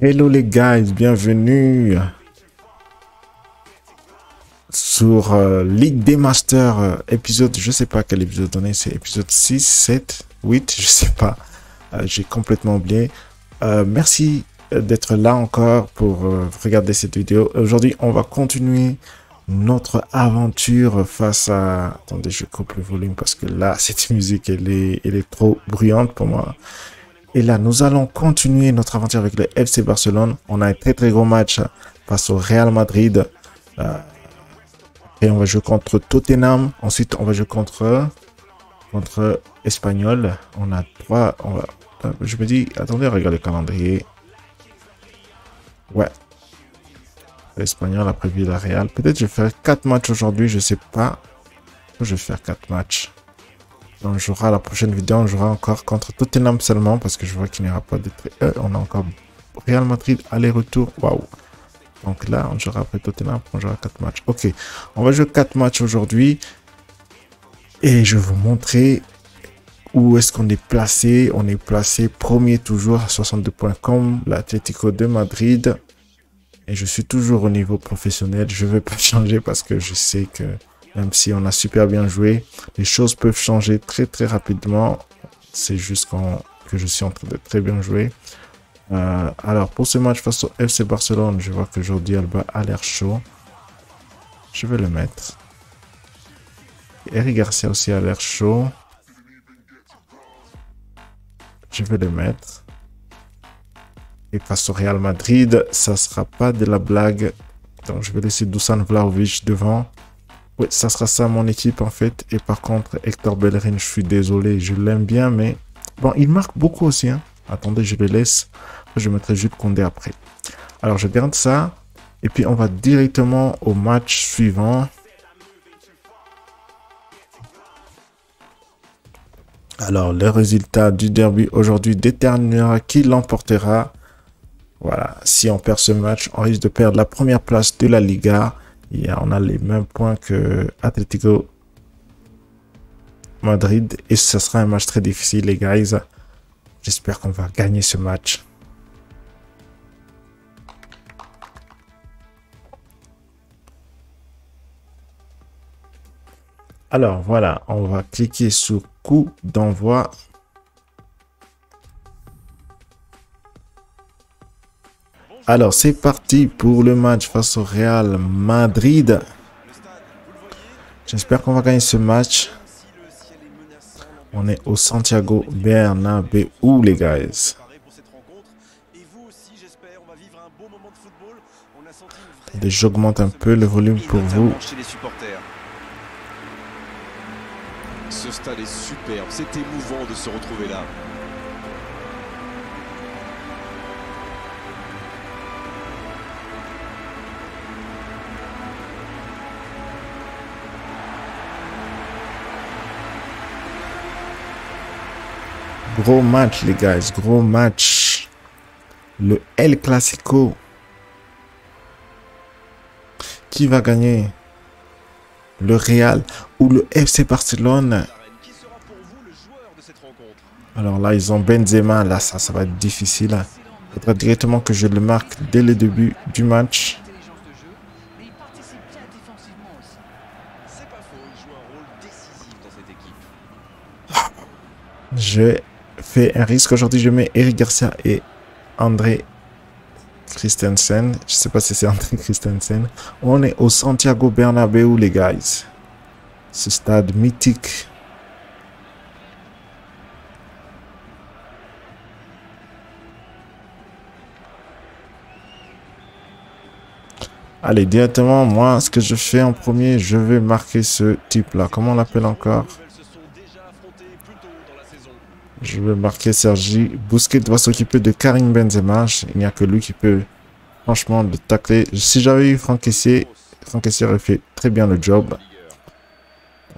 Hello les guys, bienvenue sur euh, Ligue des Masters, euh, épisode, je sais pas quel épisode on est, c'est épisode 6, 7, 8, je sais pas, Euh, j'ai complètement oublié. Euh, merci d'être là encore pour regarder cette vidéo. Aujourd'hui, on va continuer notre aventure face à... Attendez, je coupe le volume parce que là, cette musique, elle est, elle est trop bruyante pour moi. Et là, nous allons continuer notre aventure avec le FC Barcelone. On a un très très gros match face au Real Madrid. Euh, et on va jouer contre Tottenham. Ensuite, on va jouer contre contre Espagnol. On a trois. Je me dis, attendez, regarde le calendrier. Ouais. L'Espagnol après Villarreal. Peut-être je vais faire quatre matchs aujourd'hui, je sais pas. Je vais faire quatre matchs. On jouera la prochaine vidéo, on jouera encore contre Tottenham seulement parce que je vois qu'il n'y aura pas de. Euh, on a encore Real Madrid aller-retour. Waouh! Donc là, on jouera après Tottenham, on jouera 4 matchs. Ok, on va jouer 4 matchs aujourd'hui. Et je vais vous montrer où est-ce qu'on est placé. On est placé premier toujours à 62 points comme l'Atlético de Madrid. Et je suis toujours au niveau professionnel. Je ne vais pas changer parce que je sais que même si on a super bien joué, les choses peuvent changer très très rapidement. C'est juste que je suis en train de très bien jouer. Euh, alors, pour ce match face au FC Barcelone, je vois que Jordi Alba a l'air chaud. Je vais le mettre. Eric Garcia aussi a l'air chaud. Je vais le mettre. Et face au Real Madrid, ça sera pas de la blague. Donc, je vais laisser Dusan Vlahovic devant. Oui, ça sera ça mon équipe en fait. Et par contre, Hector Bellerin, je suis désolé, je l'aime bien, mais bon, il marque beaucoup aussi. Hein. Attendez, je le laisse. Je mettrai Jules Condé après. Alors, je garde ça. Et puis, on va directement au match suivant. Alors, le résultat du derby aujourd'hui déterminera qui l'emportera. Voilà, si on perd ce match, on risque de perdre la première place de la Liga. On a les mêmes points que Atlético Madrid. Et ce sera un match très difficile, les guys. J'espère qu'on va gagner ce match. Alors voilà, on va cliquer sur coup d'envoi. Alors c'est parti pour le match face au Real Madrid. J'espère qu'on va gagner ce match. On est au Santiago Bernabéu, les guys. J'augmente un peu le volume pour vous. Ce stade est superbe, c'est émouvant de se retrouver là. Gros match, les guys. Gros match. Le El Clasico. Qui va gagner? Le Real ou le FC Barcelone? Alors là, ils ont Benzema. Là, ça, ça va être difficile. Il faudra directement que je le marque dès le début du match. Je un risque aujourd'hui. Je mets Eric Garcia et André Christensen. Je sais pas si c'est André Christensen. On est au Santiago Bernabéu, les guys. Ce stade mythique. Allez, directement, moi, ce que je fais en premier, je vais marquer ce type-là. Comment on l'appelle encore Elles se sont déjà affrontées plus tôt dans la saison. Je vais marquer Sergi. Busquets doit s'occuper de Karim Benzema. Il n'y a que lui qui peut, franchement, le tacler. Si j'avais eu Franck Kessier, Franck Kessier aurait fait très bien le job.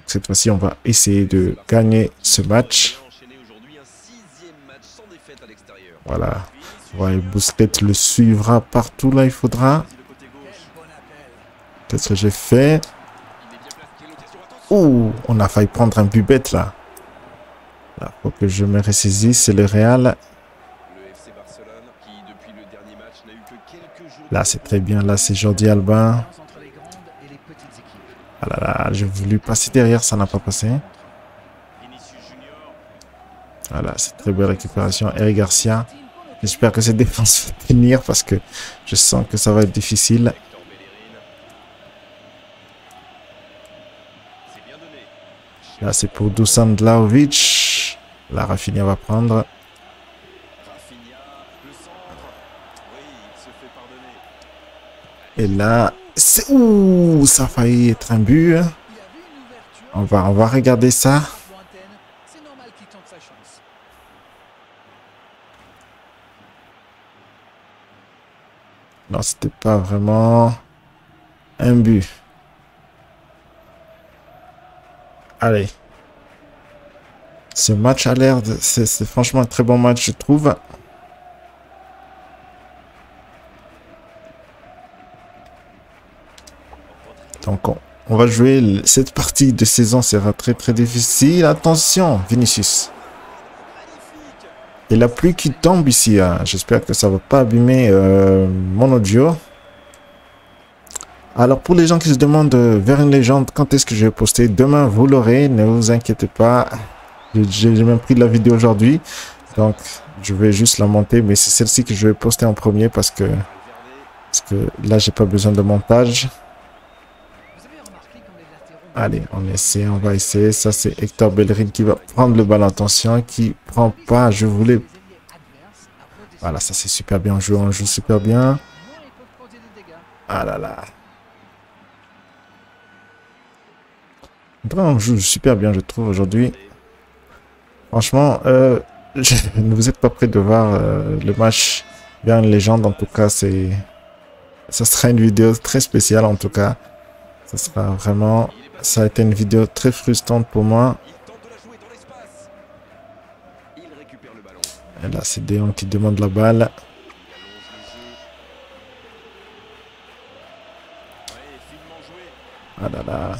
Cette fois-ci, on va essayer de gagner ce match. Voilà. Ouais, Busquets le suivra partout là, il faudra. Qu'est-ce que j'ai fait? Ouh, on a failli prendre un but là. Là, faut que je me ressaisisse, c'est le Real. Là, c'est très bien. Là, c'est Jordi Alba. Ah là là, j'ai voulu passer derrière, ça n'a pas passé. Voilà, c'est très belle récupération. Eric Garcia. J'espère que cette défense va tenir parce que je sens que ça va être difficile. Là, c'est pour Dusan Vlahovic. La Rafinha va prendre. Et là, c'est... Ouh, ça a failli être un but. On va, on va regarder ça. Non, c'était pas vraiment un but. Allez. Ce match a l'air. C'est franchement un très bon match, je trouve. Donc, on, va jouer... Cette partie de saison sera très très difficile. Attention, Vinicius. Et la pluie qui tombe ici. hein. J'espère que ça va pas abîmer euh, mon audio. Alors pour les gens qui se demandent euh, vers une légende, quand est-ce que je vais poster? Demain, vous l'aurez. Ne vous inquiétez pas. J'ai même pris de la vidéo aujourd'hui. Donc je vais juste la monter. Mais c'est celle-ci que je vais poster en premier parce que, parce que là, j'ai pas besoin de montage. Allez, on essaie, on va essayer. Ça, c'est Hector Bellerin qui va prendre le ballon. Attention, qui prend pas. Je voulais... Voilà, ça c'est super bien joué. On joue super bien. Ah là là. On joue super bien, je trouve, aujourd'hui. Franchement, euh, ne vous êtes pas prêts de voir euh, le match bien une légende. En tout cas, c'est, ça sera une vidéo très spéciale, en tout cas. Ça sera vraiment, ça a été une vidéo très frustrante pour moi. Et là, c'est Déon qui demande la balle. Ah là là.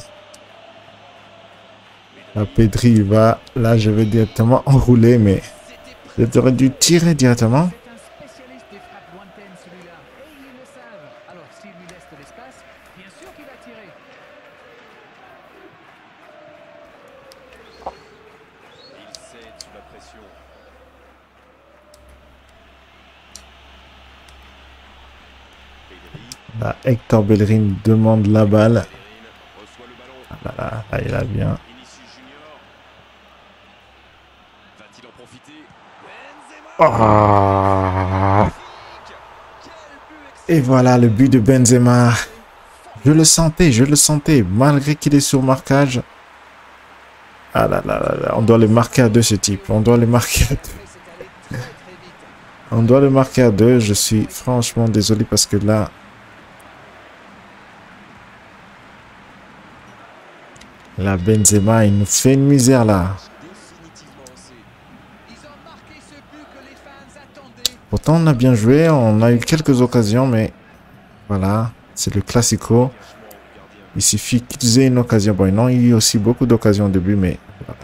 La il va. Là, je vais directement enrouler, mais j'aurais dû tirer directement. Là, Hector Bellerin demande la balle. Ah là là, là, il a bien. Vinicius Junior. Va-t-il en profiter Et voilà le but de Benzema. Je le sentais, je le sentais, malgré qu'il est sur marquage. Ah là là là là, on doit le marquer à deux ce type. On doit le marquer à deux. On doit le marquer à deux. Je suis franchement désolé parce que là. La Benzema, il nous fait une misère là. Pourtant, on a bien joué. On a eu quelques occasions, mais voilà. C'est le classico. Il suffit qu'ils aient une occasion. Bon, ils ont eu aussi beaucoup d'occasions au début, mais voilà.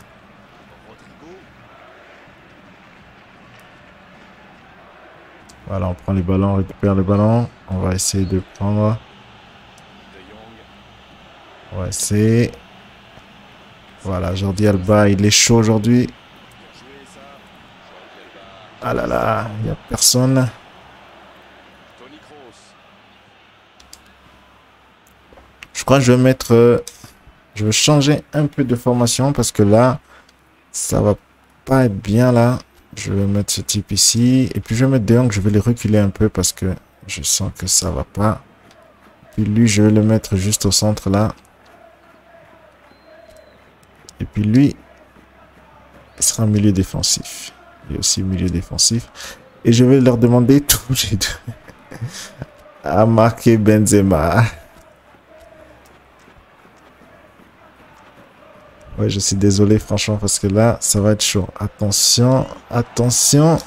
Voilà, on prend les ballons, on récupère le ballon. On va essayer de prendre. On va essayer. Voilà, Jordi Alba, il est chaud aujourd'hui. Bien joué ça. Jordi Alba. Ah là là, il n'y a personne. Je crois que je vais mettre... je vais changer un peu de formation parce que là, ça va pas être bien là. Je vais mettre ce type ici. Et puis je vais mettre Deong, je vais les reculer un peu parce que je sens que ça va pas. Puis lui, je vais le mettre juste au centre là. Et puis lui, il sera en milieu défensif. Est aussi milieu défensif. Et je vais leur demander tous les deux à marquer Benzema. Ouais, je suis désolé, franchement, parce que là, ça va être chaud. Attention, attention.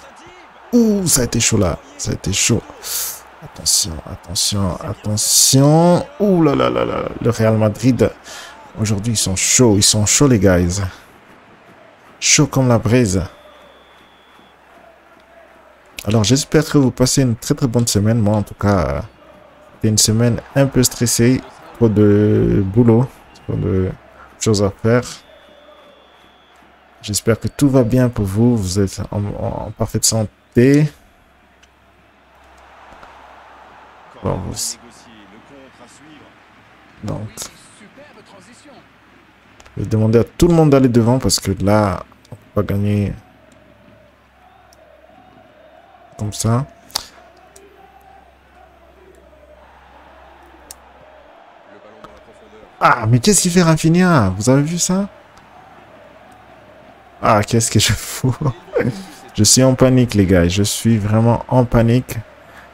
Ouh, ça a été chaud là. Ça a été chaud. Attention, attention, attention. Ouh là là là là. Le Real Madrid, aujourd'hui, ils sont chauds. Ils sont chauds, les guys. Chaud comme la braise. Alors, j'espère que vous passez une très très bonne semaine. Moi, en tout cas, euh, c'était une semaine un peu stressée. Trop de boulot, trop de choses à faire. J'espère que tout va bien pour vous. Vous êtes en, parfaite santé. Bon, vous-. Donc, je vais demander à tout le monde d'aller devant parce que là, on pas gagner ça. Ah, mais qu'est-ce qu'il fait Rafinha? Vous avez vu ça? Ah, qu'est-ce que je fous? Je suis en panique, les gars. Je suis vraiment en panique.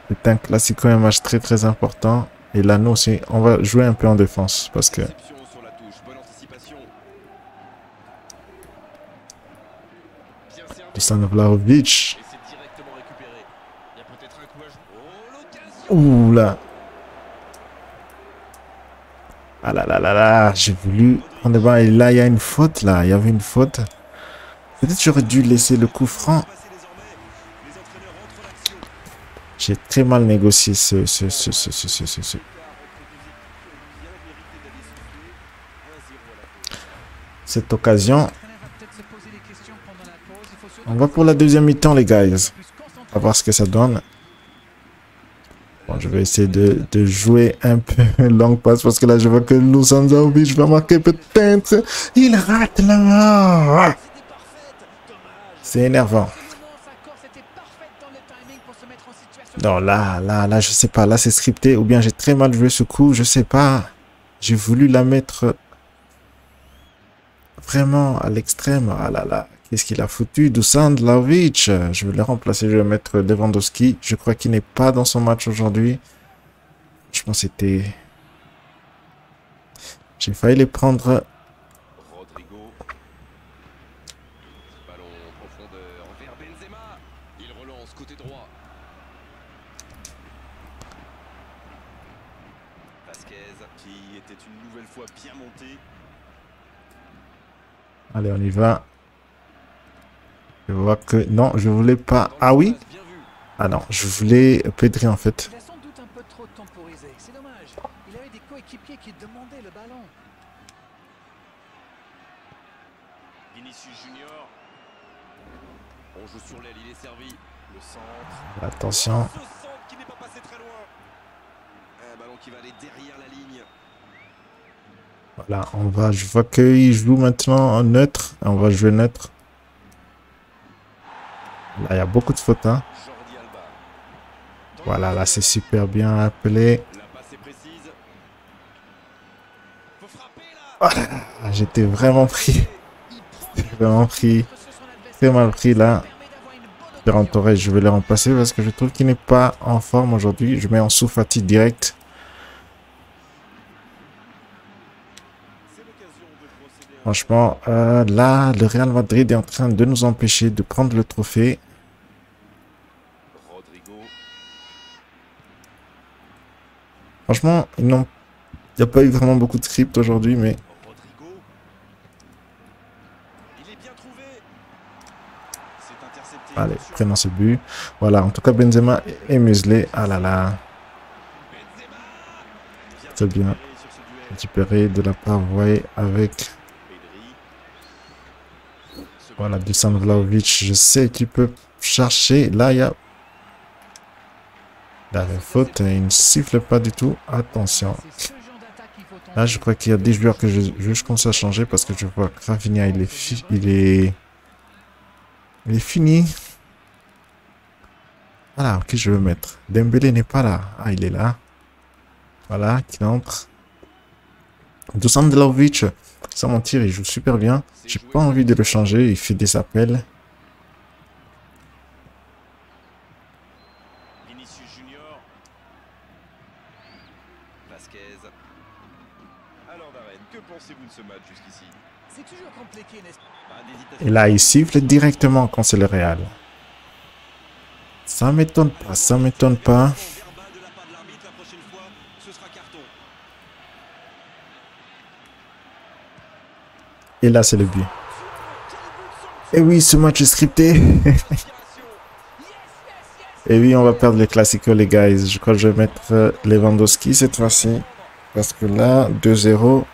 C'est un classico, un match très très important. Et là, nous aussi, on va jouer un peu en défense parce que Réception sur la touche, bonne anticipation. Bien servi. Dusan Vlahovic. Et c'est directement récupéré. Il y a peut-être un coup à jouer. Oh, l'occasion Ouh là Ah là là là là J'ai voulu prendre le ballon. Et là, il y a une faute là. Il y avait une faute. Peut-être j'aurais dû laisser le coup franc. J'ai très mal négocié ce, ce, ce, ce, ce, ce, ce- ce- cette occasion. On va pour la deuxième mi-temps, les guys. On va voir ce que ça donne. Bon, je vais essayer de, de jouer un peu longue passe parce que là, je vois que Lusanzovic va marquer peut-être. Il rate là. C'est énervant. Non, là, là, là, je sais pas. Là, c'est scripté ou bien j'ai très mal joué ce coup. Je sais pas. J'ai voulu la mettre vraiment à l'extrême. Ah là là. Qu'est-ce qu'il a foutu Dusan Vlahovic. Je vais le remplacer. Je vais mettre Lewandowski. Je crois qu'il n'est pas dans son match aujourd'hui. Je pense que c'était... J'ai failli les prendre. Rodrigo. Ballon en profondeur vers Benzema. Il relance côté droit. Vasquez qui était une nouvelle fois bien monté. Allez, on y va. Je vois que... Non, je voulais pas... Ah oui? Ah non, je voulais Pedri en fait. Il a sans doute un peu trop temporisé. C'est dommage. Il avait des coéquipiers qui demandaient le ballon. Vinicius Junior. On joue sur l'aile, il est servi. Le centre. Attention. Voilà, on va... Je vois qu'il joue maintenant en neutre. On va jouer neutre. Là, il y a beaucoup de fautes. Hein. Voilà, là, c'est super bien appelé. Ah, J'étais vraiment pris. Vraiment pris. Très mal pris là. Ferran Torres, je vais le remplacer parce que je trouve qu'il n'est pas en forme aujourd'hui. Je mets en sous-fatigue direct. Franchement, euh, là, le Real Madrid est en train de nous empêcher de prendre le trophée. Franchement, il n'y a pas eu vraiment beaucoup de script aujourd'hui, mais allez, prenons ce but. Voilà, en tout cas, Benzema est muselé. Ah là là. C'est bien. récupéré de la part, vous voyez, avec voilà, Dusan Vlahovic. Je sais qu'il peut chercher. Là, il y a... Faute, il ne siffle pas du tout. Attention. Là, je crois qu'il y a des joueurs que je, je, à changer parce que je vois que Rafinha, il est, il est, il est fini. Voilà, qui je veux mettre. Dembélé n'est pas là. Ah, il est là. Voilà, qui entre. Dusan Vlahovic, sans mentir, il joue super bien. J'ai pas envie de le changer. Il fait des appels. Vinicius Junior. Vasquez. Alors Darren, que pensez-vous de ce match jusqu'ici C'est toujours compliqué, n'est-ce pas Pas d'hésitation. Et là, il siffle directement quand c'est le Real. Ça m'étonne pas, ça m'étonne pas. Et là, c'est le but. Et oui, ce match est scripté. Et oui, on va perdre les classiques, les guys. Je crois que je vais mettre euh, Lewandowski cette fois-ci. Parce que là, 2-0,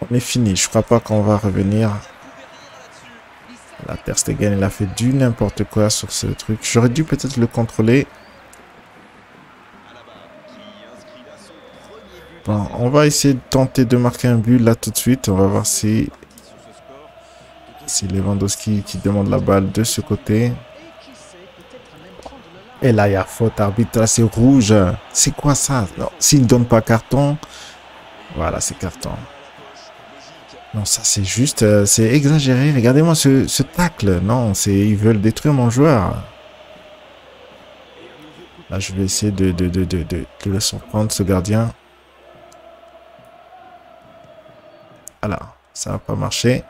on est fini. Je crois pas qu'on va revenir. La Ter Stegen, il a fait du n'importe quoi sur ce truc. J'aurais dû peut-être le contrôler. Bon, on va essayer de tenter de marquer un but là tout de suite. On va voir si c'est Lewandowski qui demande la balle de ce côté. Et là, il y a faute arbitre. c'est rouge. C'est quoi ça? S'il ne donne pas carton, voilà, c'est carton. Non, ça c'est juste, euh, c'est exagéré. Regardez-moi ce, tacle. Non, c'est ils veulent détruire mon joueur. Là, je vais essayer de, de, de, de, de, de le surprendre, ce gardien. Alors, ça n'a pas marché.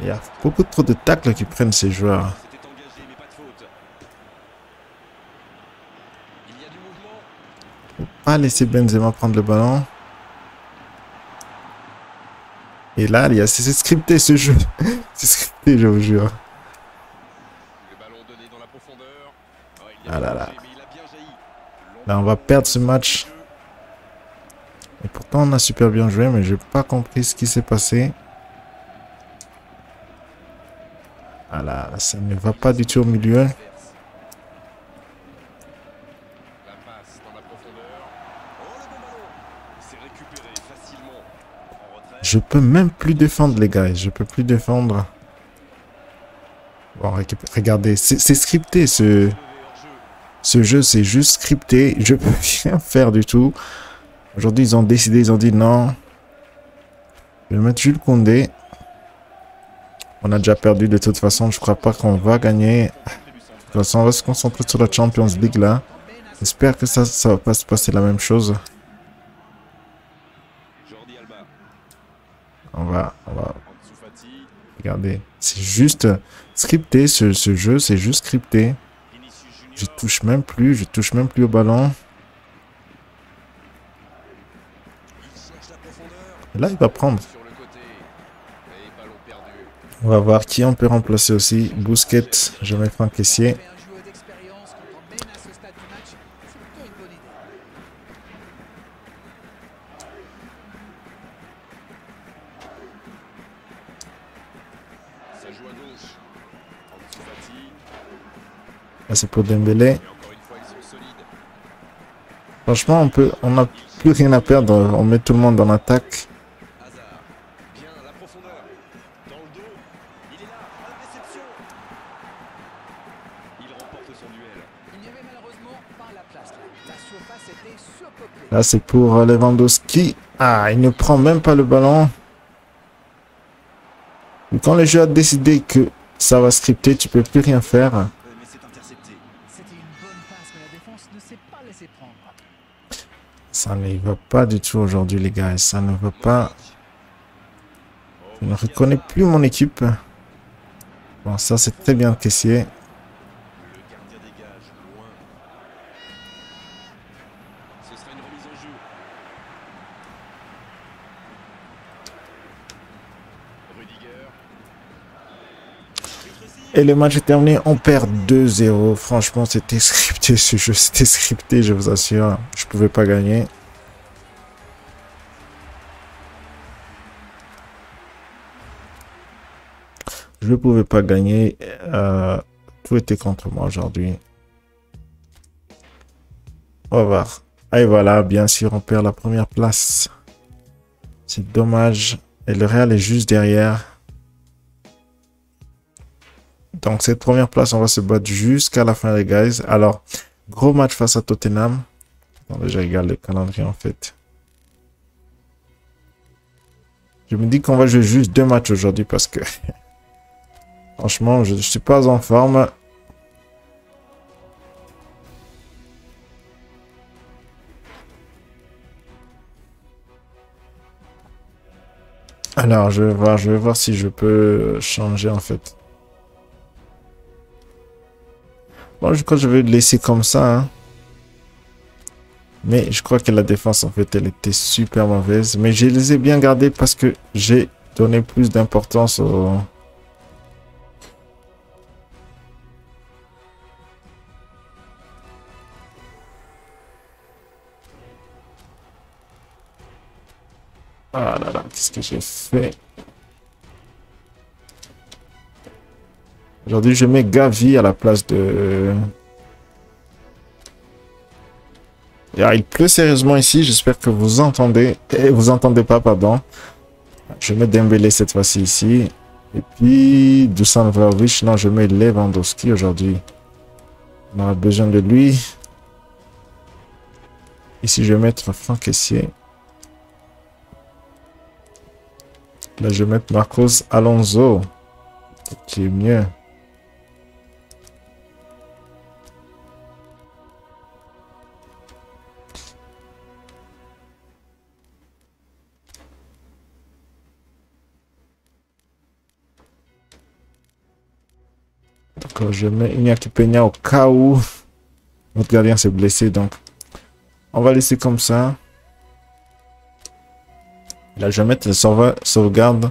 Il y a beaucoup trop de tacles qui prennent ces joueurs. Pas laisser Benzema prendre le ballon. Et là, il y a c'est scripté ce jeu. c'est scripté, je vous jure. Ah là là. Là, on va perdre ce match. Et pourtant, on a super bien joué, mais j'ai pas compris ce qui s'est passé. Ah là, ça ne va pas du tout au milieu. Je peux même plus défendre, les gars. Je peux plus défendre. Regardez. C'est scripté, ce... Ce jeu, c'est juste scripté. Je peux rien faire du tout. Aujourd'hui, ils ont décidé, ils ont dit non. Je vais mettre Jules Condé. On a déjà perdu de toute façon. Je crois pas qu'on va gagner. De toute façon, on va se concentrer sur la Champions League là. J'espère que ça, ça va pas se passer la même chose. On va, on va. Regardez, c'est juste scripté ce, ce jeu, c'est juste scripté. Je touche même plus, je touche même plus au ballon. là, il va prendre. On va voir qui on peut remplacer aussi. Bousquet, je vais mettre un caissier. Là, c'est pour Dembélé. Franchement, on peut, on n'a plus rien à perdre. On met tout le monde en attaque. Là, c'est pour Lewandowski. Ah, il ne prend même pas le ballon. Quand le jeu a décidé que ça va scripter, tu peux plus rien faire. Ça ne va pas du tout aujourd'hui, les gars. Ça ne va pas. Je ne reconnais plus mon équipe. Bon, ça, c'est très bien caissier. Et le match est terminé, on perd 2-0. Franchement, c'était scripté ce jeu, c'était scripté, je vous assure. Je pouvais pas gagner. Je ne pouvais pas gagner. Euh, tout était contre moi aujourd'hui. On va voir. Et voilà, bien sûr, on perd la première place. C'est dommage. Et le Real est juste derrière. Donc, cette première place, on va se battre jusqu'à la fin, les guys. Alors, gros match face à Tottenham. Bon, déjà, regarde le calendrier, en fait. Je me dis qu'on va jouer juste deux matchs aujourd'hui parce que... franchement, je ne suis pas en forme. Alors, je vais voir, je vais voir si je peux changer, en fait. Bon, je crois que je vais le laisser comme ça. Hein. Mais je crois que la défense, en fait, elle était super mauvaise. Mais je les ai bien gardés parce que j'ai donné plus d'importance au... Ah là là, qu'est-ce que j'ai fait? Aujourd'hui, je mets Gavi à la place de... Ah, il pleut sérieusement ici, j'espère que vous entendez. Et vous entendez pas, pardon. Je mets Dembélé cette fois-ci ici. Et puis, Dusan Vlaovic, non, je mets Lewandowski aujourd'hui. On aura besoin de lui. Ici, je vais mettre Franck Essier. Là, je vais mettre Marcos Alonso. Qui est mieux. Je mets Iñaki Peña au cas où notre gardien s'est blessé. Donc, on va laisser comme ça. Là, je vais mettre le sauvegarde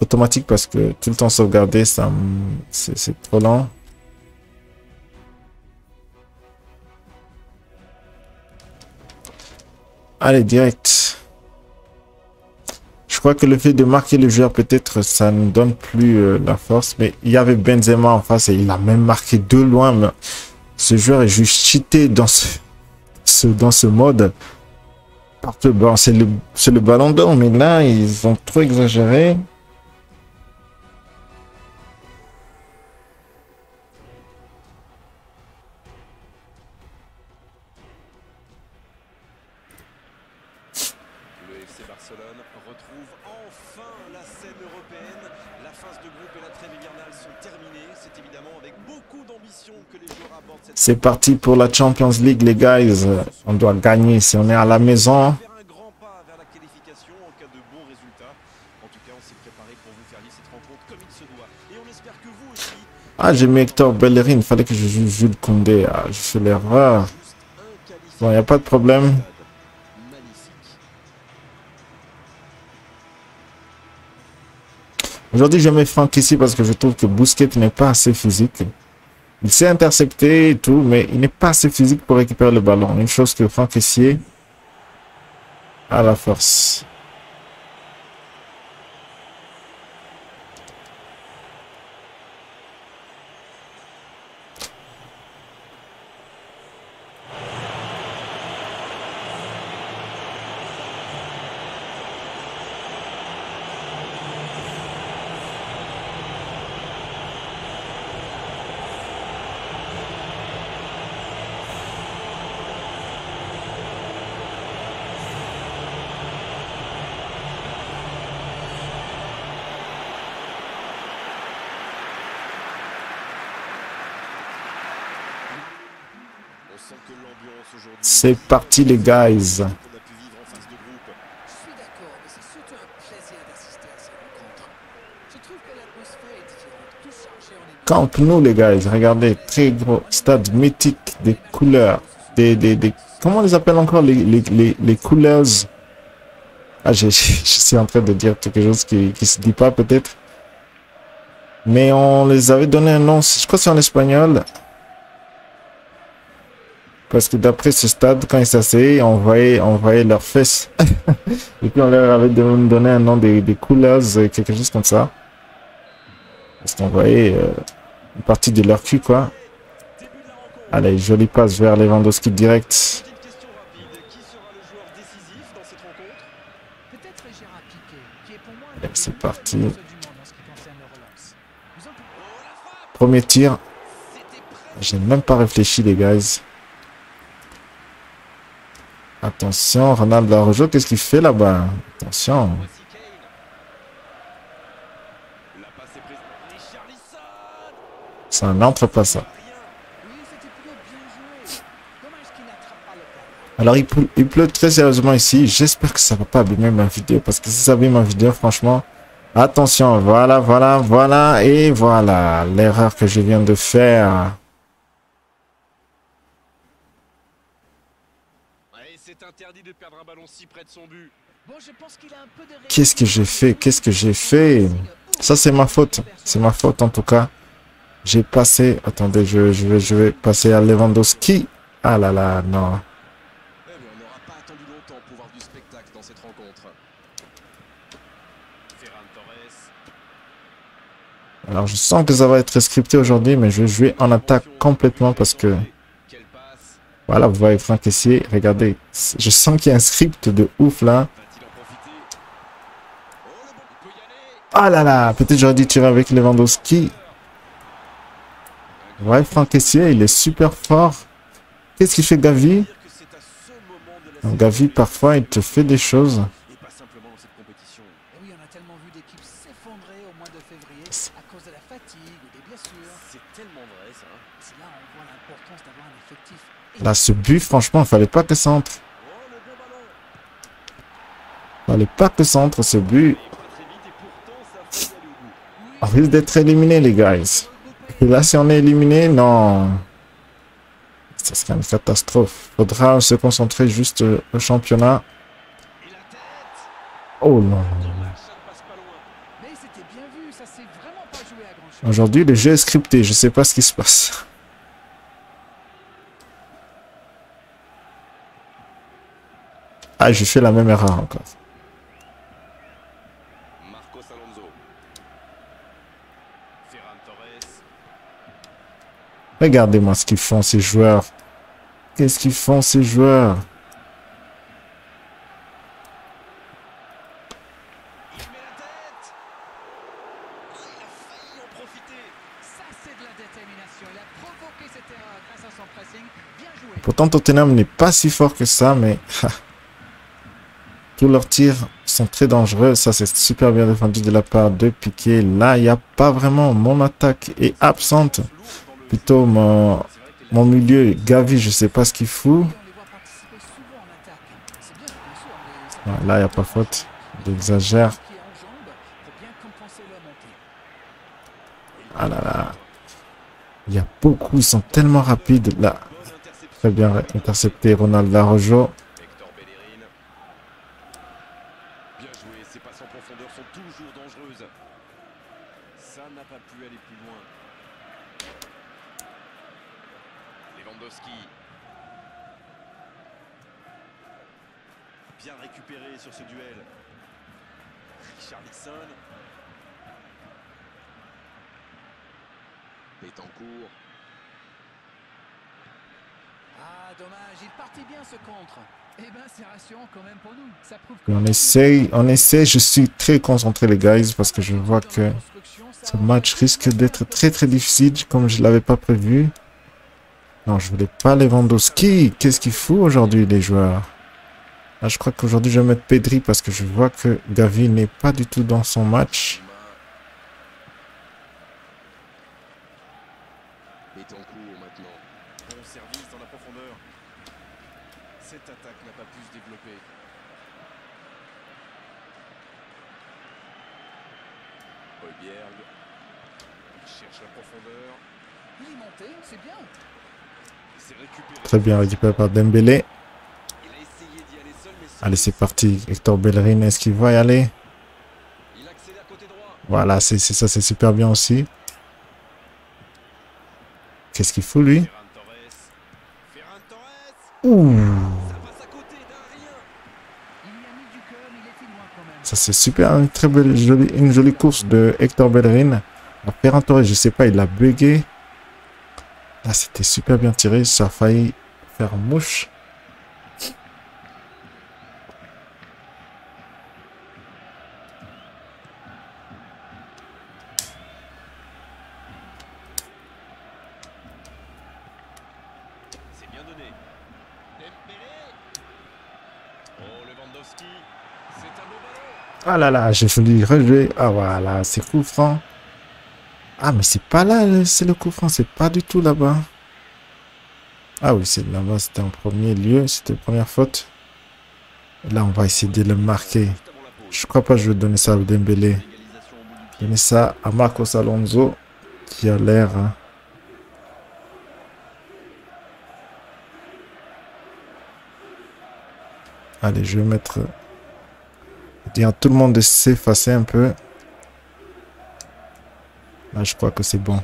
automatique parce que tout le temps sauvegarder, ça c'est trop lent. Allez, direct. Que le fait de marquer le joueur, peut-être, ça ne donne plus euh, la force. Mais il y avait Benzema en face et il a même marqué de loin. Mais ce joueur est juste cheaté dans ce, dans ce mode. Bon, c'est le, le ballon d'or, mais là, ils ont trop exagéré. C'est parti pour la Champions League, les guys. On doit gagner si on est à la maison. Ah, j'ai mis Hector Bellerin. Il fallait que je joue Jules Koundé. Ah, je fais l'erreur. Bon, il n'y a pas de problème. Aujourd'hui, je mets Franck ici parce que je trouve que Bousquet n'est pas assez physique. Il s'est intercepté et tout, mais il n'est pas assez physique pour récupérer le ballon. Une chose que Franck a la force. On sent que l'ambiance aujourd'hui. C'est parti, les guys. qu'on a pu vivre en phase de groupe. Je suis d'accord, mais c'est surtout un plaisir d'assister à ces rencontres. Je trouve que l'atmosphère est différente, tout chargé en émotions. Camp nous, les guys. Regardez, très gros stade mythique, des couleurs, des, des, des- comment on les appelle encore les, les, les, les couleurs? Ah, je, je suis en train de dire quelque chose qui, qui se dit pas peut-être. Mais on les avait donné un nom, je crois c'est en espagnol. Parce que d'après ce stade, quand ils s'asseyaient, on voyait, on voyait leurs fesses. Et puis on leur avait don- donné un nom des, des couleurs, quelque chose comme ça. Parce qu'on voyait euh, une partie de leur cul, quoi. Allez, jolie passe vers Lewandowski direct. C'est parti. Premier tir. J'ai même pas réfléchi, les guys. Attention, Ronaldo Araujo, qu'est-ce qu'il fait là-bas? Attention. Ça n'entre pas, ça. Alors, il pleut, il pleut très sérieusement ici. J'espère que ça va pas abîmer ma vidéo. Parce que si ça abîme ma vidéo, franchement... Attention, voilà, voilà, voilà. Et voilà, l'erreur que je viens de faire. interdit de perdre un ballon si près de son but. Bon, je pense qu'il a un peu de Qu'est-ce que j'ai fait? Qu'est-ce que j'ai fait? Ça, c'est ma faute. C'est ma faute, en tout cas. J'ai passé... Attendez, je, je, vais, je vais passer à Lewandowski. Ah là là, non. Eh. Alors, je sens que ça va être scripté aujourd'hui, mais je vais jouer en attaque complètement parce que... Voilà, vous voyez Franck Essier. Regardez, je sens qu'il y a un script de ouf là. Profiter Oh, Ah là là, peut-être j'aurais dû tirer avec Lewandowski. Ouais, Franck Essier, il est super fort. Qu'est-ce qu'il fait Gavi? Gavi, parfois, il te fait des choses. et pas simplement dans cette compétition. Et oui, on a tellement vu d'équipes s'effondrer au mois de février à cause de la fatigue ou des blessures. C'est tellement vrai ça. C'est là où on voit l'importance d'avoir un effectif. Là, ce but, franchement, il fallait pas que ça entre. Ballon fallait pas que ça entre ce but. On risque d'être éliminé, les guys. Et là, si on est éliminé, non. Ça serait une catastrophe. Faudra se concentrer juste euh, au championnat. Oh non. Aujourd'hui, le jeu est scripté. Je sais pas ce qui se passe. Ah, j'ai fait la même erreur encore. Marcos Alonso. Ferran Torres. Regardez-moi ce qu'ils font, ces joueurs. Qu'est-ce qu'ils font, ces joueurs? Pourtant, Tottenham n'est pas si fort que ça, mais... Tous leurs tirs sont très dangereux. Ça, c'est super bien défendu de la part de Piqué. Là, il n'y a pas vraiment... Mon attaque est absente. Plutôt mon, mon milieu, Gavi, je sais pas ce qu'il fout. Là, il n'y a pas faute. J'exagère. Ah là là. Il y a beaucoup, ils sont tellement rapides. Là, très bien intercepté Ronald Arrojo. Hector Bellerin. Bien joué, ces passes en profondeur sont toujours dangereuses. Ça n'a pas pu aller plus loin. Lewandowski. Bien récupéré sur ce duel. Richarlison. Betancourt. Ah, dommage, il partit bien ce contre. Eh ben, c'est rassurant quand même pour nous. Ça prouve On essaye, on essaye. Je suis très concentré, les guys, parce que je vois que ce match risque d'être très très difficile, comme je l'avais pas prévu. Non, je voulais pas Lewandowski. Qu'est-ce qu'il fout aujourd'hui, les joueurs? Là, je crois qu'aujourd'hui, je vais mettre Pedri parce que je vois que Gavi n'est pas du tout dans son match. Betancourt maintenant. Bon service dans la profondeur. Cette attaque n'a pas pu se développer. Højbjerg. Il cherche la profondeur. Il est monté, c'est bien. Il s'est récupéré. Très bien récupéré par Dembélé. Allez, c'est parti. Hector Bellerin, est-ce qu'il va y aller? Voilà, c'est ça, c'est super bien aussi. Qu'est-ce qu'il fout, lui? Ouh Ça à c'est super. Une très belle, jolie, une jolie course de Hector Bellerin. Alors, Ferran Torres, je sais pas, il a bugué. Là, c'était super bien tiré. Ça a failli faire mouche. Ah là là, j'ai voulu rejouer. Ah voilà, c'est coup franc. Ah, mais c'est pas là, c'est le coup franc. C'est pas du tout là-bas. Ah oui, c'est là-bas. C'était en premier lieu. C'était première faute. Là, on va essayer de le marquer. Je crois pas que je vais donner ça à Dembélé. Donner ça à Marcos Alonso, qui a l'air... hein. Allez, je vais mettre... Dire tout le monde de s'effacer un peu. Là, je crois que c'est bon.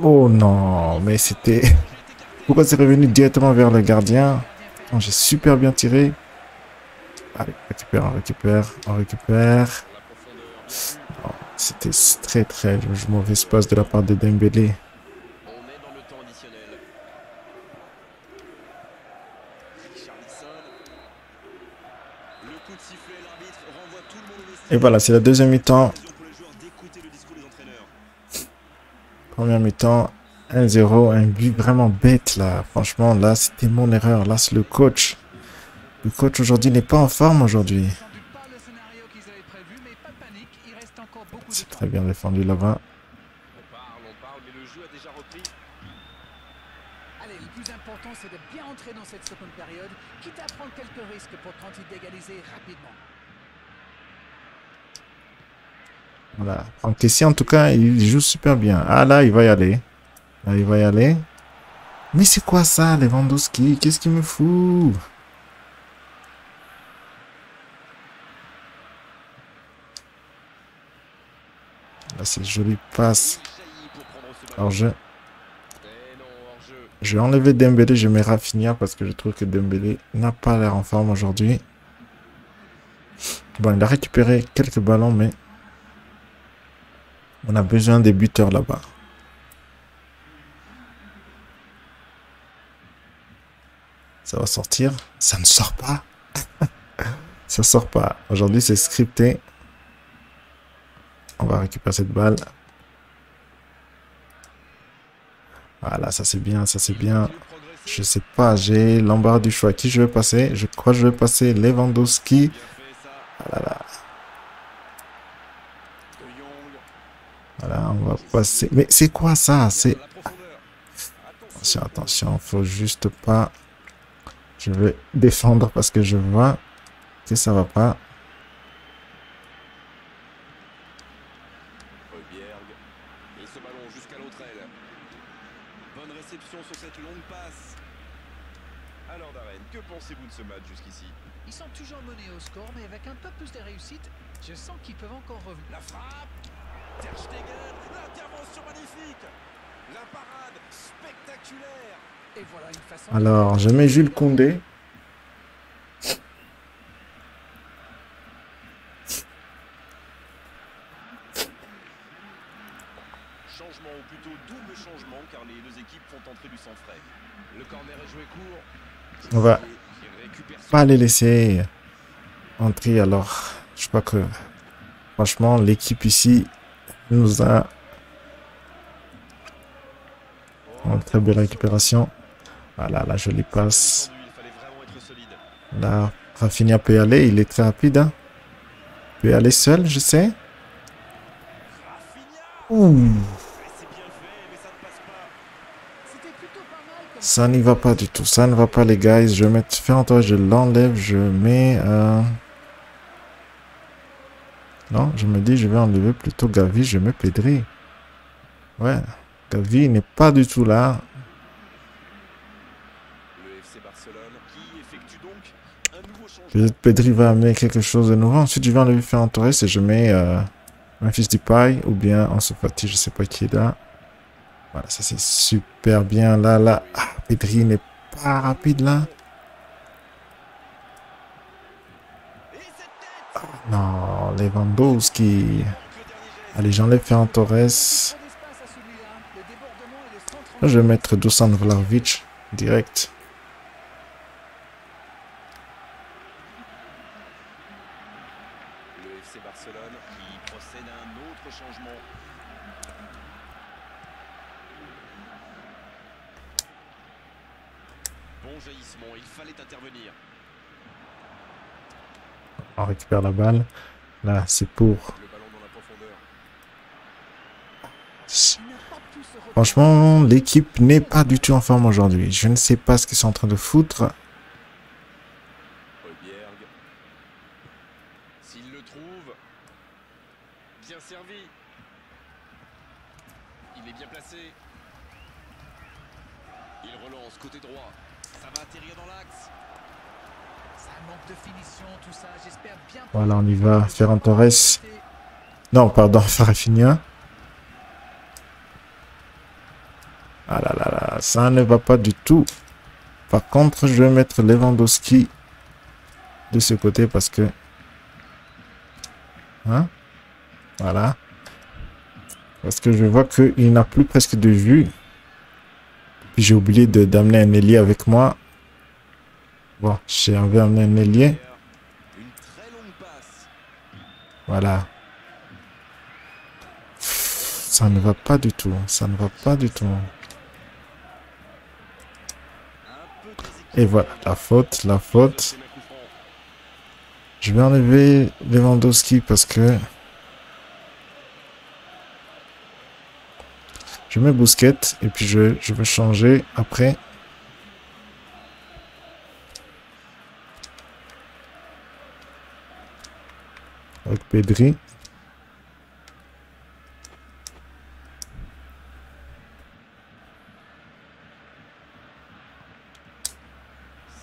Oh non, mais c'était... Pourquoi c'est revenu directement vers le gardien J'ai super bien tiré. Allez, récupère, on récupère, on récupère. C'était très très mauvais passe de la part de Dembélé. Et voilà, c'est la deuxième mi-temps. Première mi-temps, 1-0, un but vraiment bête là. Franchement, là, c'était mon erreur. Là, c'est le coach. Le coach aujourd'hui n'est pas en forme aujourd'hui. C'est très bien défendu là-bas. On parle, on parle, mais le jeu a déjà repris. Allez, le plus important, c'est de bien entrer dans cette seconde période, quitte à prendre quelques risques pour tenter d'égaliser rapidement. Voilà. Franck Kessie, en tout cas, il joue super bien. Ah là, il va y aller. Là, il va y aller. Mais c'est quoi ça, Lewandowski? Qu'est-ce qu'il me fout? Là, c'est joli passe. Jaillit pour prendre ce ballon. Alors, je, je vais enlever Dembélé, je mets Rafinha parce que je trouve que Dembélé n'a pas l'air en forme aujourd'hui. Bon, il a récupéré quelques ballons, mais on a besoin des buteurs là-bas. Ça va sortir. Ça ne sort pas. ça sort pas. Aujourd'hui, c'est scripté. On va récupérer cette balle. Voilà, ça c'est bien, ça c'est bien. Je sais pas, j'ai l'embarras du choix. Qui je vais passer? Je crois que je vais passer Lewandowski. Ça. Ah. Voilà, on va passer. Mais c'est quoi ça? C'est... Attention. attention, faut juste pas... Je vais défendre parce que je vois que ça va pas. Højbjerg. Et ce ballon jusqu'à l'autre aile. Bonne réception sur cette longue passe. Alors Darren, que pensez-vous de ce match jusqu'ici? Ils sont toujours menés au score, mais avec un peu plus de réussite, je sens qu'ils peuvent encore revenir. La frappe Ter Stegen L'intervention magnifique La parade spectaculaire Alors, je mets Jules Koundé. Changement ou plutôt double changement car les deux équipes font entrer du sang frais. Le corner est joué court. On va pas les laisser entrer. Alors, je crois que... Franchement, l'équipe ici nous a... Une très belle récupération. Voilà, la jolie passe. Là, Rafinha peut y aller, il est très rapide. Hein. Il peut y aller seul, je sais. Ouh, mais ça n'y va pas du tout. Ça ne va pas, les gars. Je vais mettre en je l'enlève, je mets... euh, Non, je me dis, je vais enlever plutôt Gavi, je mets Pedri. Ouais, Gavi n'est pas du tout là. Le FC Barcelone qui effectue donc un nouveau changement. Pedri va amener quelque chose de nouveau. Ensuite, je vais enlever Ferran Torres et je mets euh, Memphis Depay ou bien Ansu Fati, je sais pas qui est là. Voilà, ça c'est super bien. Là, là, ah, Pedri n'est pas rapide là. Tête Non, Lewandowski. Allez, j'enlève Ferran Torres. Là, je vais mettre Dusan Vlahovic direct. Le FC Barcelone qui procède à un autre changement. Bon jaillissement, il fallait intervenir. On récupère la balle. Là, c'est pour... Franchement, l'équipe n'est pas du tout en forme aujourd'hui. Je ne sais pas ce qu'ils sont en train de foutre. Højbjerg. S'il le trouve. Bien servi. Il est bien placé. Il relance côté droit. Ça va atterrir dans l'axe. Ça manque de finition, tout ça. J'espère bien. Voilà, on y va. Ferran Torres. Non, pardon, Farafinia. Ah là là là, ça ne va pas du tout. Par contre, je vais mettre Lewandowski de ce côté parce que... Hein Voilà. Parce que je vois qu'il n'a plus presque de vue. Puis j'ai oublié d'amener un ailier avec moi. Bon, j'ai envie d'amener un ailier. Une très longue passe. Voilà. Ça ne va pas du tout. Ça ne va pas du tout. Et voilà, la faute, la faute. Je vais enlever Lewandowski parce que... Je mets Bousquet et puis je, je vais changer après. Avec Pedri.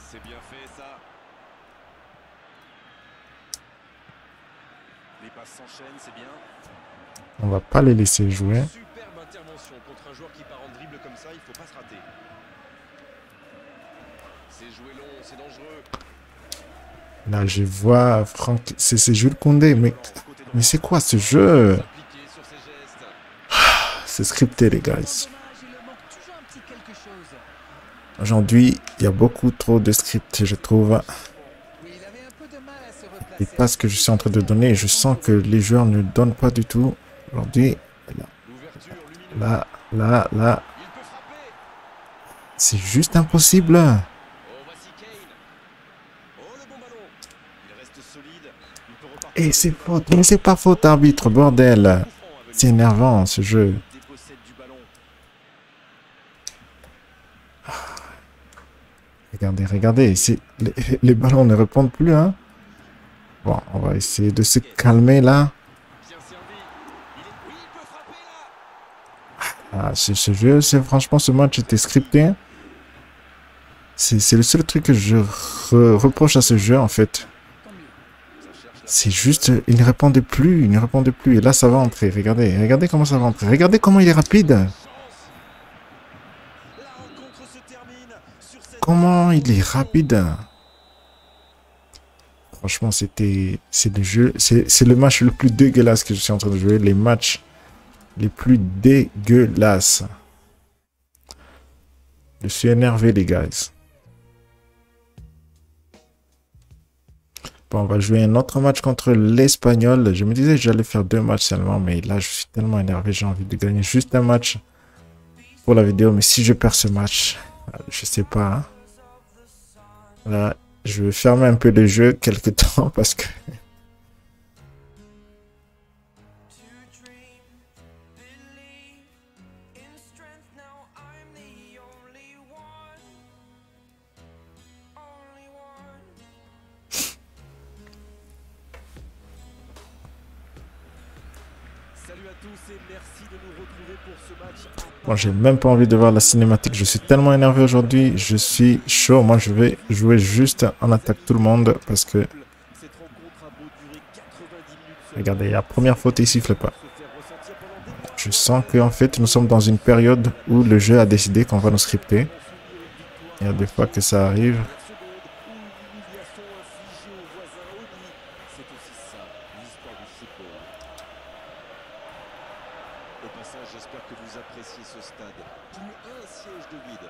C'est bien fait ça. Les passes s'enchaînent, c'est bien. On va pas les laisser jouer intervention contre un joueur qui part en dribble comme ça, il faut pas se rater. C'est joué long, c'est dangereux. Là, je vois Franck... C'est Jules Koundé. Mais, mais c'est quoi ce jeu? Gestes. C'est scripté, les gars. Aujourd'hui, il y a beaucoup trop de scripts, je trouve. Et pas ce que je suis en train de donner. Je sens que les joueurs ne donnent pas du tout. Aujourd'hui, là, là, là, c'est juste impossible. Oh, voici Kane. Oh, le bon ballon. Il reste solide. Il peut repartir. Et c'est faute. Mais c'est pas faute, arbitre, bordel. C'est énervant, ce jeu. Ballon. Regardez, regardez. Les, ballons ne répondent plus, hein. Bon, on va essayer de se calmer, là. Ah, ce, ce jeu, c'est franchement, ce match était scripté. C'est le seul truc que je re- reproche à ce jeu, en fait. Tant mieux. Ça cherche la C'est juste, euh, il ne répondait plus, il ne répondait plus. Et là, ça va entrer. Regardez, regardez comment ça va entrer. Regardez comment il est rapide. Comment il est rapide. Franchement, c'était, c'est le jeu, c'est c'est le match le plus dégueulasse que je suis en train de jouer. Les matchs les plus dégueulasses. Je suis énervé, les gars. Bon, on va jouer un autre match contre l'Espagnol. Je me disais que j'allais faire deux matchs seulement, mais là, je suis tellement énervé. J'ai envie de gagner juste un match pour la vidéo. Mais si je perds ce match, je sais pas. hein. Là, je vais fermer un peu le jeu quelque temps parce que Bon, j'ai même pas envie de voir la cinématique. Je suis tellement énervé aujourd'hui. Je suis chaud. Moi, je vais jouer juste en attaque tout le monde parce que, Cette rencontre a beau durer 90 minutes seulement, regardez, la première faute, il siffle pas. Je sens qu'en fait, nous sommes dans une période où le jeu a décidé qu'on va nous scripter. Il y a des fois que ça arrive. seconde où une humiliation infligée aux voisins Oni. C'est aussi ça, l'histoire du football. Au passage, j'espère que vous appréciez ce stade. Plus un siège de vide.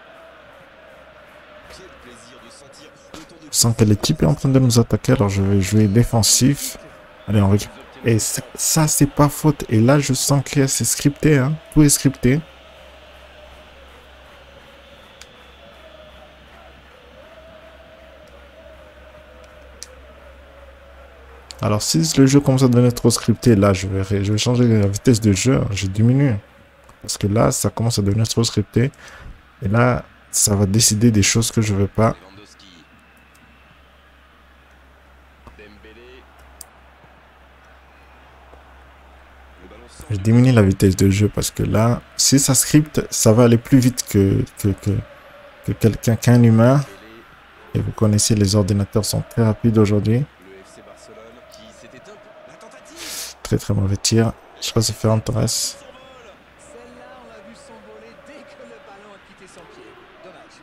Quel plaisir de sentir autant de Je sens que l'équipe est en train de nous attaquer, alors je vais jouer défensif. Allez, on récupère. Et ça, c'est pas faute. Et là, je sens que c'est scripté. Hein. Tout est scripté. Alors, si le jeu commence à devenir trop scripté, là, je vais, je vais changer la vitesse de jeu. Je diminue. Parce que là, ça commence à devenir trop scripté. Et là, ça va décider des choses que je veux pas. Lewandowski. Dembélé. Le ballon sort Je diminue la vitesse de jeu parce que là, si ça scripte, ça va aller plus vite que, que, que, que quelqu'un, qu'un humain. Et vous connaissez, les ordinateurs sont très rapides aujourd'hui. Très très mauvais tir. Je crois que c'est Torres. s'envole Celle-là, on l'a vu s'envoler dès que le ballon a quitté son pied. Dommage.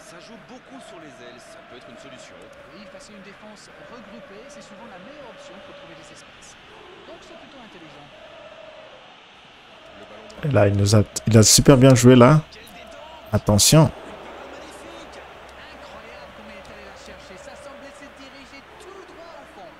Ça joue beaucoup sur les ailes, ça peut être une solution. Oui, face à une défense regroupée, c'est souvent la meilleure option pour trouver des espaces. Donc c'est plutôt intelligent. Le ballon dans Et il a, super bien joué là. Attention. Magnifique Incroyable comme il est allé la chercher. Ça semblait se diriger tout droit au fond.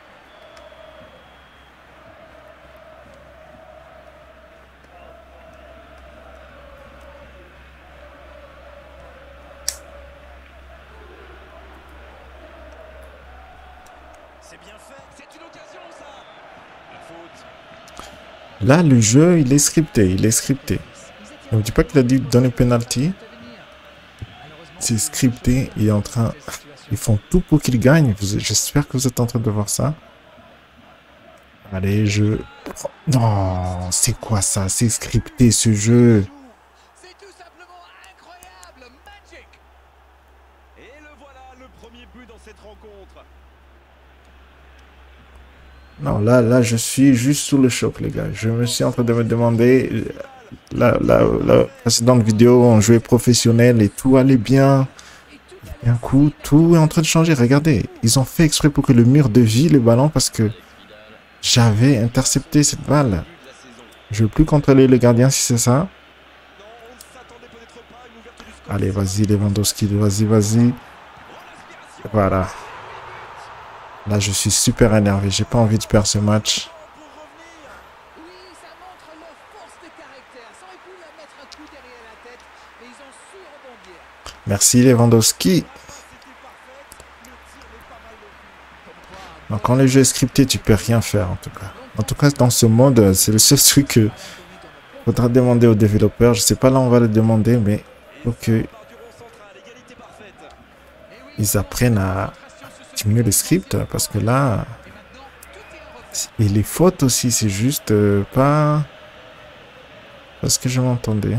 C'est bien fait C'est une occasion ça La faute Là, le jeu, il est scripté. Il est scripté. Ne me dis pas qu'il a dit donner penalty. C'est scripté. Il est en train... Ils font tout pour qu'il gagne. Vous- J'espère que vous êtes en train de voir ça. Allez, je... Non, c'est quoi ça? C'est scripté ce jeu. C'est tout simplement incroyable. Magic. Et le voilà, le premier but dans cette rencontre Non, là, là, je suis juste sous le choc, les gars. Je me suis en train de me demander... La, la, la précédente vidéo, on jouait professionnel et tout allait bien. Et coup, tout est en train de changer. Regardez, ils ont fait exprès pour que le mur dévie le ballon parce que j'avais intercepté cette balle. Je veux plus contrôler le gardien si c'est ça. Ne. Allez, vas-y, Lewandowski, vas-y, vas-y. Voilà. Là, je suis super énervé. J'ai pas envie de perdre ce match. Merci, Lewandowski. Donc, quand le jeu est scripté, tu peux rien faire, en tout cas. En tout cas, dans ce mode, c'est le seul truc que faudra demander aux développeurs. Je sais pas là, on va le demander, mais faut que ils apprennent à diminuer le script parce que là, Et les fautes aussi, c'est juste euh, pas parce que je m'entendais.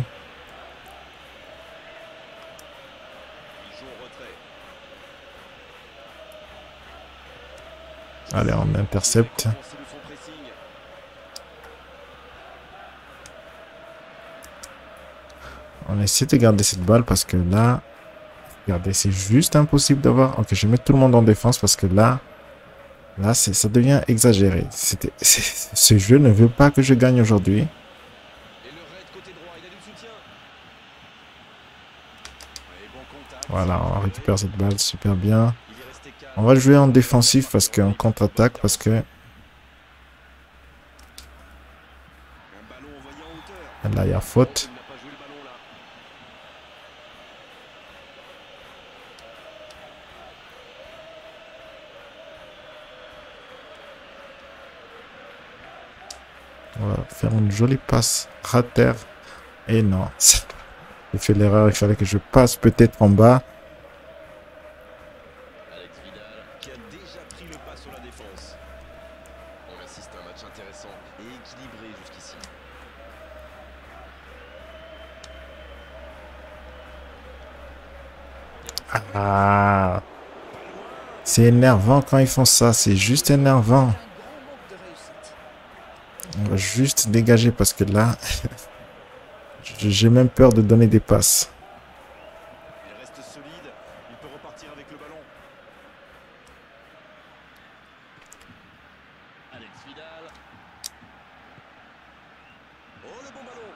Allez, on intercepte. On essaie de garder cette balle parce que là, regardez, c'est juste impossible d'avoir. Ok, je vais mettre tout le monde en défense parce que là, là, ça devient exagéré. Ce jeu ne veut pas que je gagne aujourd'hui. Voilà, on récupère cette balle super bien. On va jouer en défensif parce qu'en contre-attaque parce que là, il y a faute. On va faire une jolie passe rater. Et non, j'ai fait l'erreur. Il fallait que je passe peut-être en bas. Alex Vidal qui a déjà pris le pas sur la défense. On assiste à un match intéressant et équilibré jusqu'ici. Ah, c'est énervant quand ils font ça. C'est juste énervant. Un grand manque de réussite. On va juste dégager parce que là, j'ai même peur de donner des passes. Il reste solide. Il peut repartir avec le ballon. Alex Vidal. Oh le bon ballon.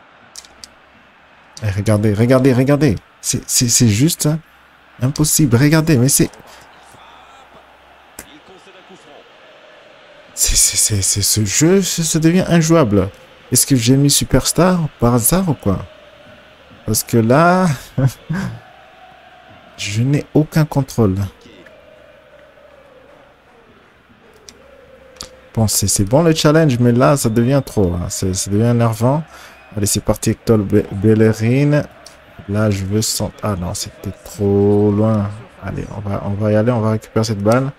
Eh, regardez, regardez, regardez. C'est- juste impossible. Regardez, mais c'est Il concède un coup franc. C'est- ce jeu, ça devient injouable. Est-ce que j'ai mis Superstar par hasard ou quoi? Parce que là, je n'ai aucun contrôle. Bon, c'est bon le challenge, mais là, ça devient trop. hein. Ça devient énervant. Allez, c'est parti, Hector Be- Bellerin. Là, je veux... sent- Ah non, c'était trop loin. Allez, on va, on va y aller, on va récupérer cette balle.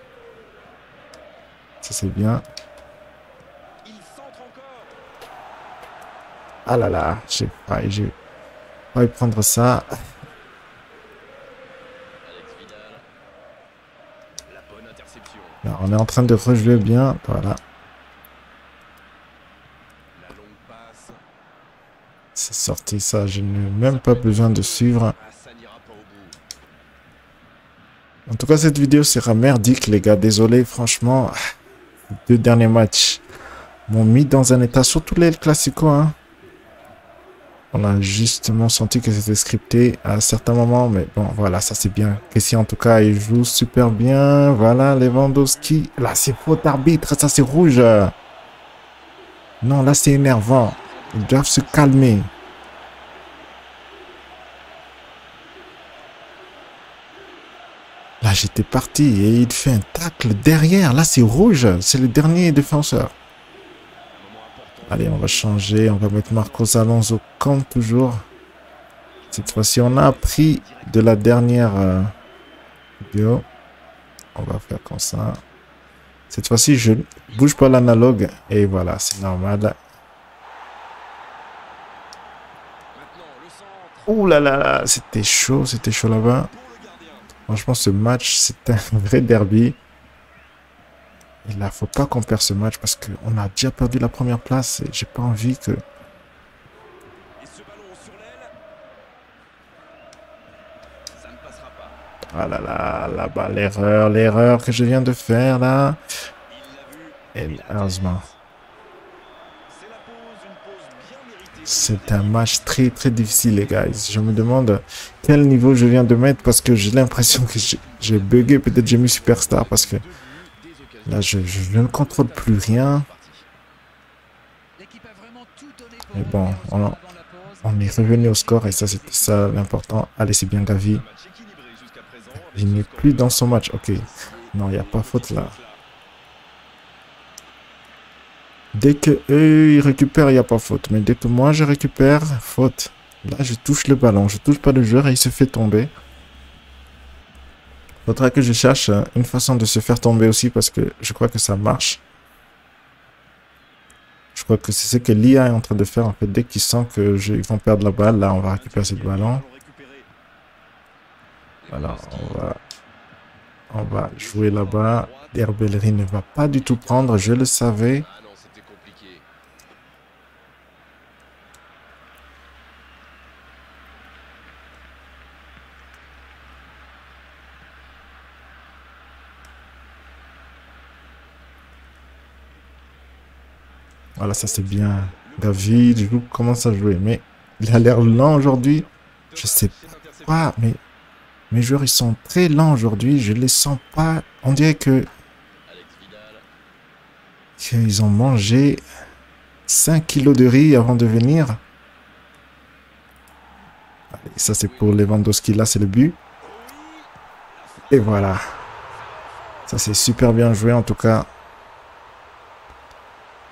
Ça, c'est bien. Il centre encore. Ah là là, j'ai pas... j'ai- va y prendre ça. On est en train de rejouer bien. Voilà. C'est sorti ça. Je n'ai même pas besoin de suivre. Pas. En tout cas, cette vidéo sera merdique, les gars. Désolé, franchement. Les deux derniers matchs m'ont mis dans un état, surtout les Classico. Hein. On a justement senti que c'était scripté à certains moments. Mais bon, voilà, ça c'est bien. Ici, en tout cas, il joue super bien. Voilà, Lewandowski. Là, c'est faute arbitre. Ça, c'est rouge. Non, là, c'est énervant. Ils doivent se calmer. Là, j'étais parti et il fait un tacle derrière. Là, c'est rouge. C'est le dernier défenseur. Allez, on va changer. On va mettre Marcos Alonso comme toujours. Cette fois-ci, on a appris de la dernière euh, vidéo. On va faire comme ça. Cette fois-ci, je bouge pas l'analogue. Et voilà, c'est normal. Ouh là là là, c'était chaud, c'était chaud là-bas. Franchement, ce match, c'est un vrai derby. Et là, faut pas qu'on perde ce match parce qu'on a déjà perdu la première place et j'ai pas envie que... Ah là là, là-bas, l'erreur, l'erreur que je viens de faire là. Et heureusement, C'est un match très très difficile les gars. Je me demande quel niveau je viens de mettre parce que j'ai l'impression que j'ai- j'ai bugué. Peut-être j'ai mis superstar parce que là, je, je- je ne contrôle plus rien. Mais bon, on- est revenu au score et ça, c'était ça l'important. Allez, c'est bien Gavi. Il n'est plus dans son match. Ok. Non, il n'y a pas faute là. Dès que eux, ils récupèrent, il n'y a pas faute. Mais dès que moi, je récupère, faute. Là, je touche le ballon. Je touche pas le joueur et il se fait tomber. Faudra que je cherche euh, une façon de se faire tomber aussi parce que je crois que ça marche. Je crois que c'est ce que l'IA est en train de faire. En fait, dès qu'ils sentent que je- ils vont perdre la balle, là, on va récupérer ce ballon. Voilà, on va, on va jouer là-bas. Herbellery ne va pas du tout prendre, je le savais. Ah non, c'était compliqué. Voilà, ça c'est bien. David, je commence à jouer, mais il a l'air lent aujourd'hui. Je sais pas, mais mes joueurs ils sont très lents aujourd'hui. Je les sens pas. On dirait que qu'ils ont mangé 5 kilos de riz avant de venir. Ça c'est pour Lewandowski, là c'est le but. Et voilà. Ça c'est super bien joué en tout cas.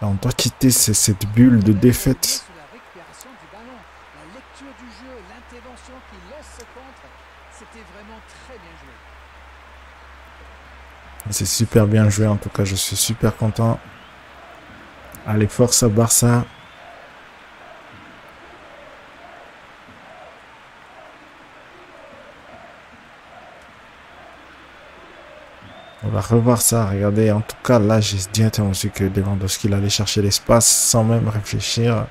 Là, on doit quitter ce- cette bulle de défaite. C'est super bien joué en tout cas, je suis super content. Allez, force à Barça. On va revoir ça, regardez. En tout cas, là, j'ai directement su que Lewandowski il allait chercher l'espace sans même réfléchir.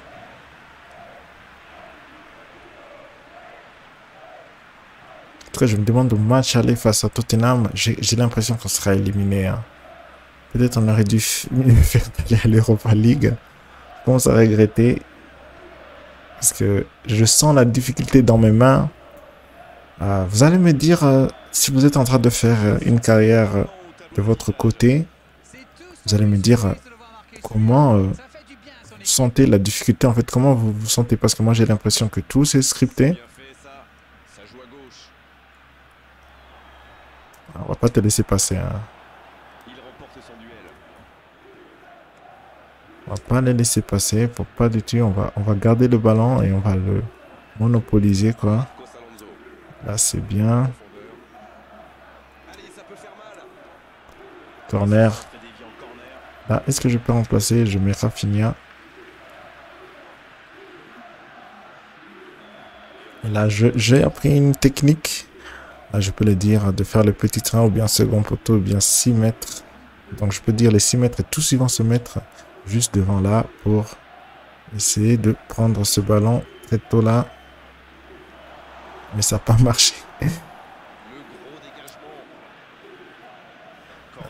Cas, je me demande au match aller face à Tottenham, j'ai l'impression qu'on sera éliminé. hein. Peut-être on aurait dû faire d'aller à l'Europa League. Je commence à regretter. Parce que je sens la difficulté dans mes mains. Euh, vous allez me dire euh, si vous êtes en train de faire euh, une carrière de votre côté. Vous allez me dire euh, comment euh, vous sentez la difficulté. En fait, comment vous vous sentez? Parce que moi j'ai l'impression que tout c'est scripté. Gauche. On va pas te laisser passer. hein. On va pas les laisser passer. Faut pas du tout. On va, garder le ballon et on va le monopoliser. Là c'est bien. Profondeur. Allez, ça peut faire mal. Corner. Là, est-ce que je peux remplacer? Je mets Rafinha. Là, j'ai appris une technique. Là, je peux le dire, de faire le petit train ou bien second poteau ou bien 6 mètres. Donc, je peux dire les 6 mètres et tous ils vont se mettre juste devant là pour essayer de prendre ce ballon très tôt là. Mais ça n'a pas marché. Le gros dégagement. Corner Attention. négocié, Le contre à suivre. Et ça peut aller très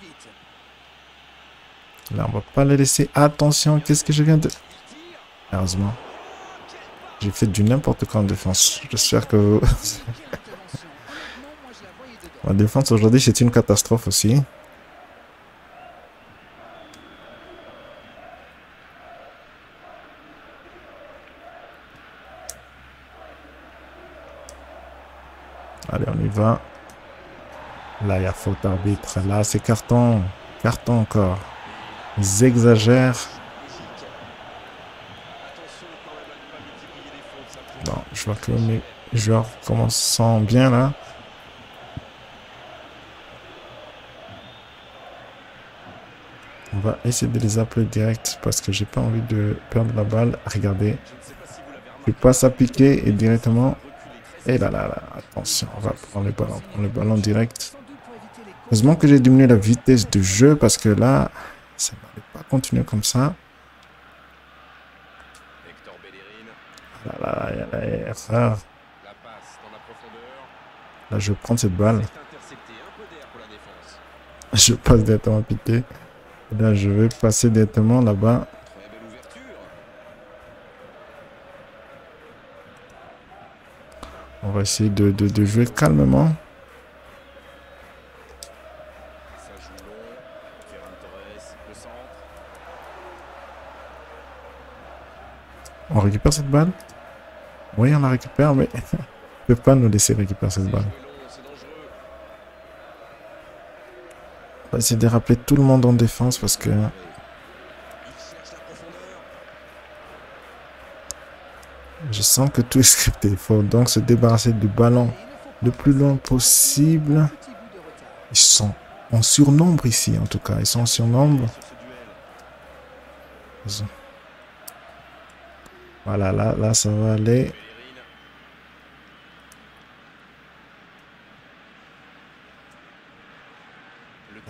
vite. Là, on va pas le laisser. Attention, qu'est-ce que je viens de... Heureusement. J'ai fait du n'importe quoi en défense. J'espère que vous- la défense aujourd'hui, c'est une catastrophe aussi. On y va. Là, il y a faute arbitre. Là, c'est carton. Carton encore. Ils exagèrent. Les Bon, je vois que mes joueurs commencent bien là. On va essayer de les appeler direct parce que j'ai pas envie de perdre la balle. Regardez, Je passe à piquer et directement. Et là là là, attention, on va prendre le ballon, prendre le ballon direct. Heureusement que j'ai diminué la vitesse de jeu parce que là, ça n'allait pas continuer comme ça. Hector Bellerin. Là là là, il y a erreur. Là, je prendre cette balle. Je passe directement à piquer. Et là, je vais passer directement là-bas. On va essayer de, de- jouer calmement. On récupère cette balle? Oui, on la récupère, mais on ne peut pas nous laisser récupérer cette balle. On va essayer de rappeler tout le monde en défense parce que Il cherche la profondeur. Je sens que tout est scripté. Il faut donc se débarrasser du ballon le plus loin possible. Ils sont en surnombre ici, en tout cas. Ils sont en surnombre. Voilà, là, là, ça va aller.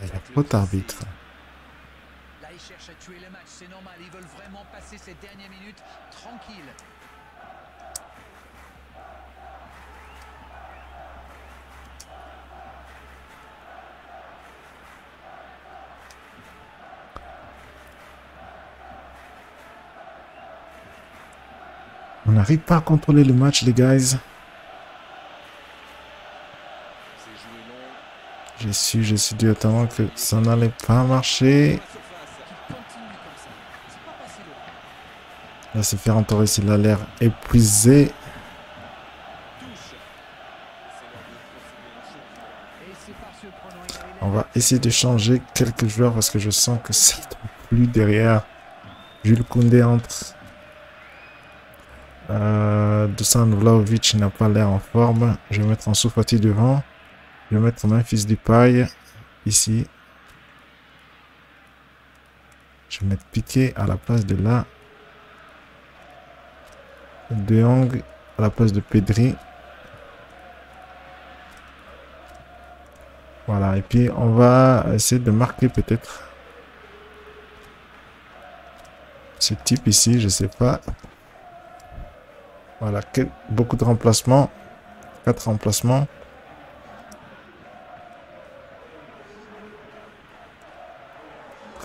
Il y a tacle faute placé. arbitre. Là, ils cherchent à tuer le match, c'est normal. Ils veulent vraiment passer ces dernières minutes tranquilles. On n'arrive pas à contrôler le match, les guys. J'ai su, j'ai su directement que ça n'allait pas marcher. Là, c'est Ferran Torres, il a l'air épuisé. On va essayer de changer quelques joueurs parce que je sens que ça ne plus derrière. Jules Koundé entre. Euh, Dusan Vlaovic n'a pas l'air en forme. Je vais mettre en Soufati devant. Je vais mettre Memphis Depay ici. Je vais mettre Piqué à la place de là. De Jong à la place de Pedri. Voilà, et puis on va essayer de marquer peut-être ce type ici, je sais pas. Voilà, beaucoup de remplacements. Quatre remplacements.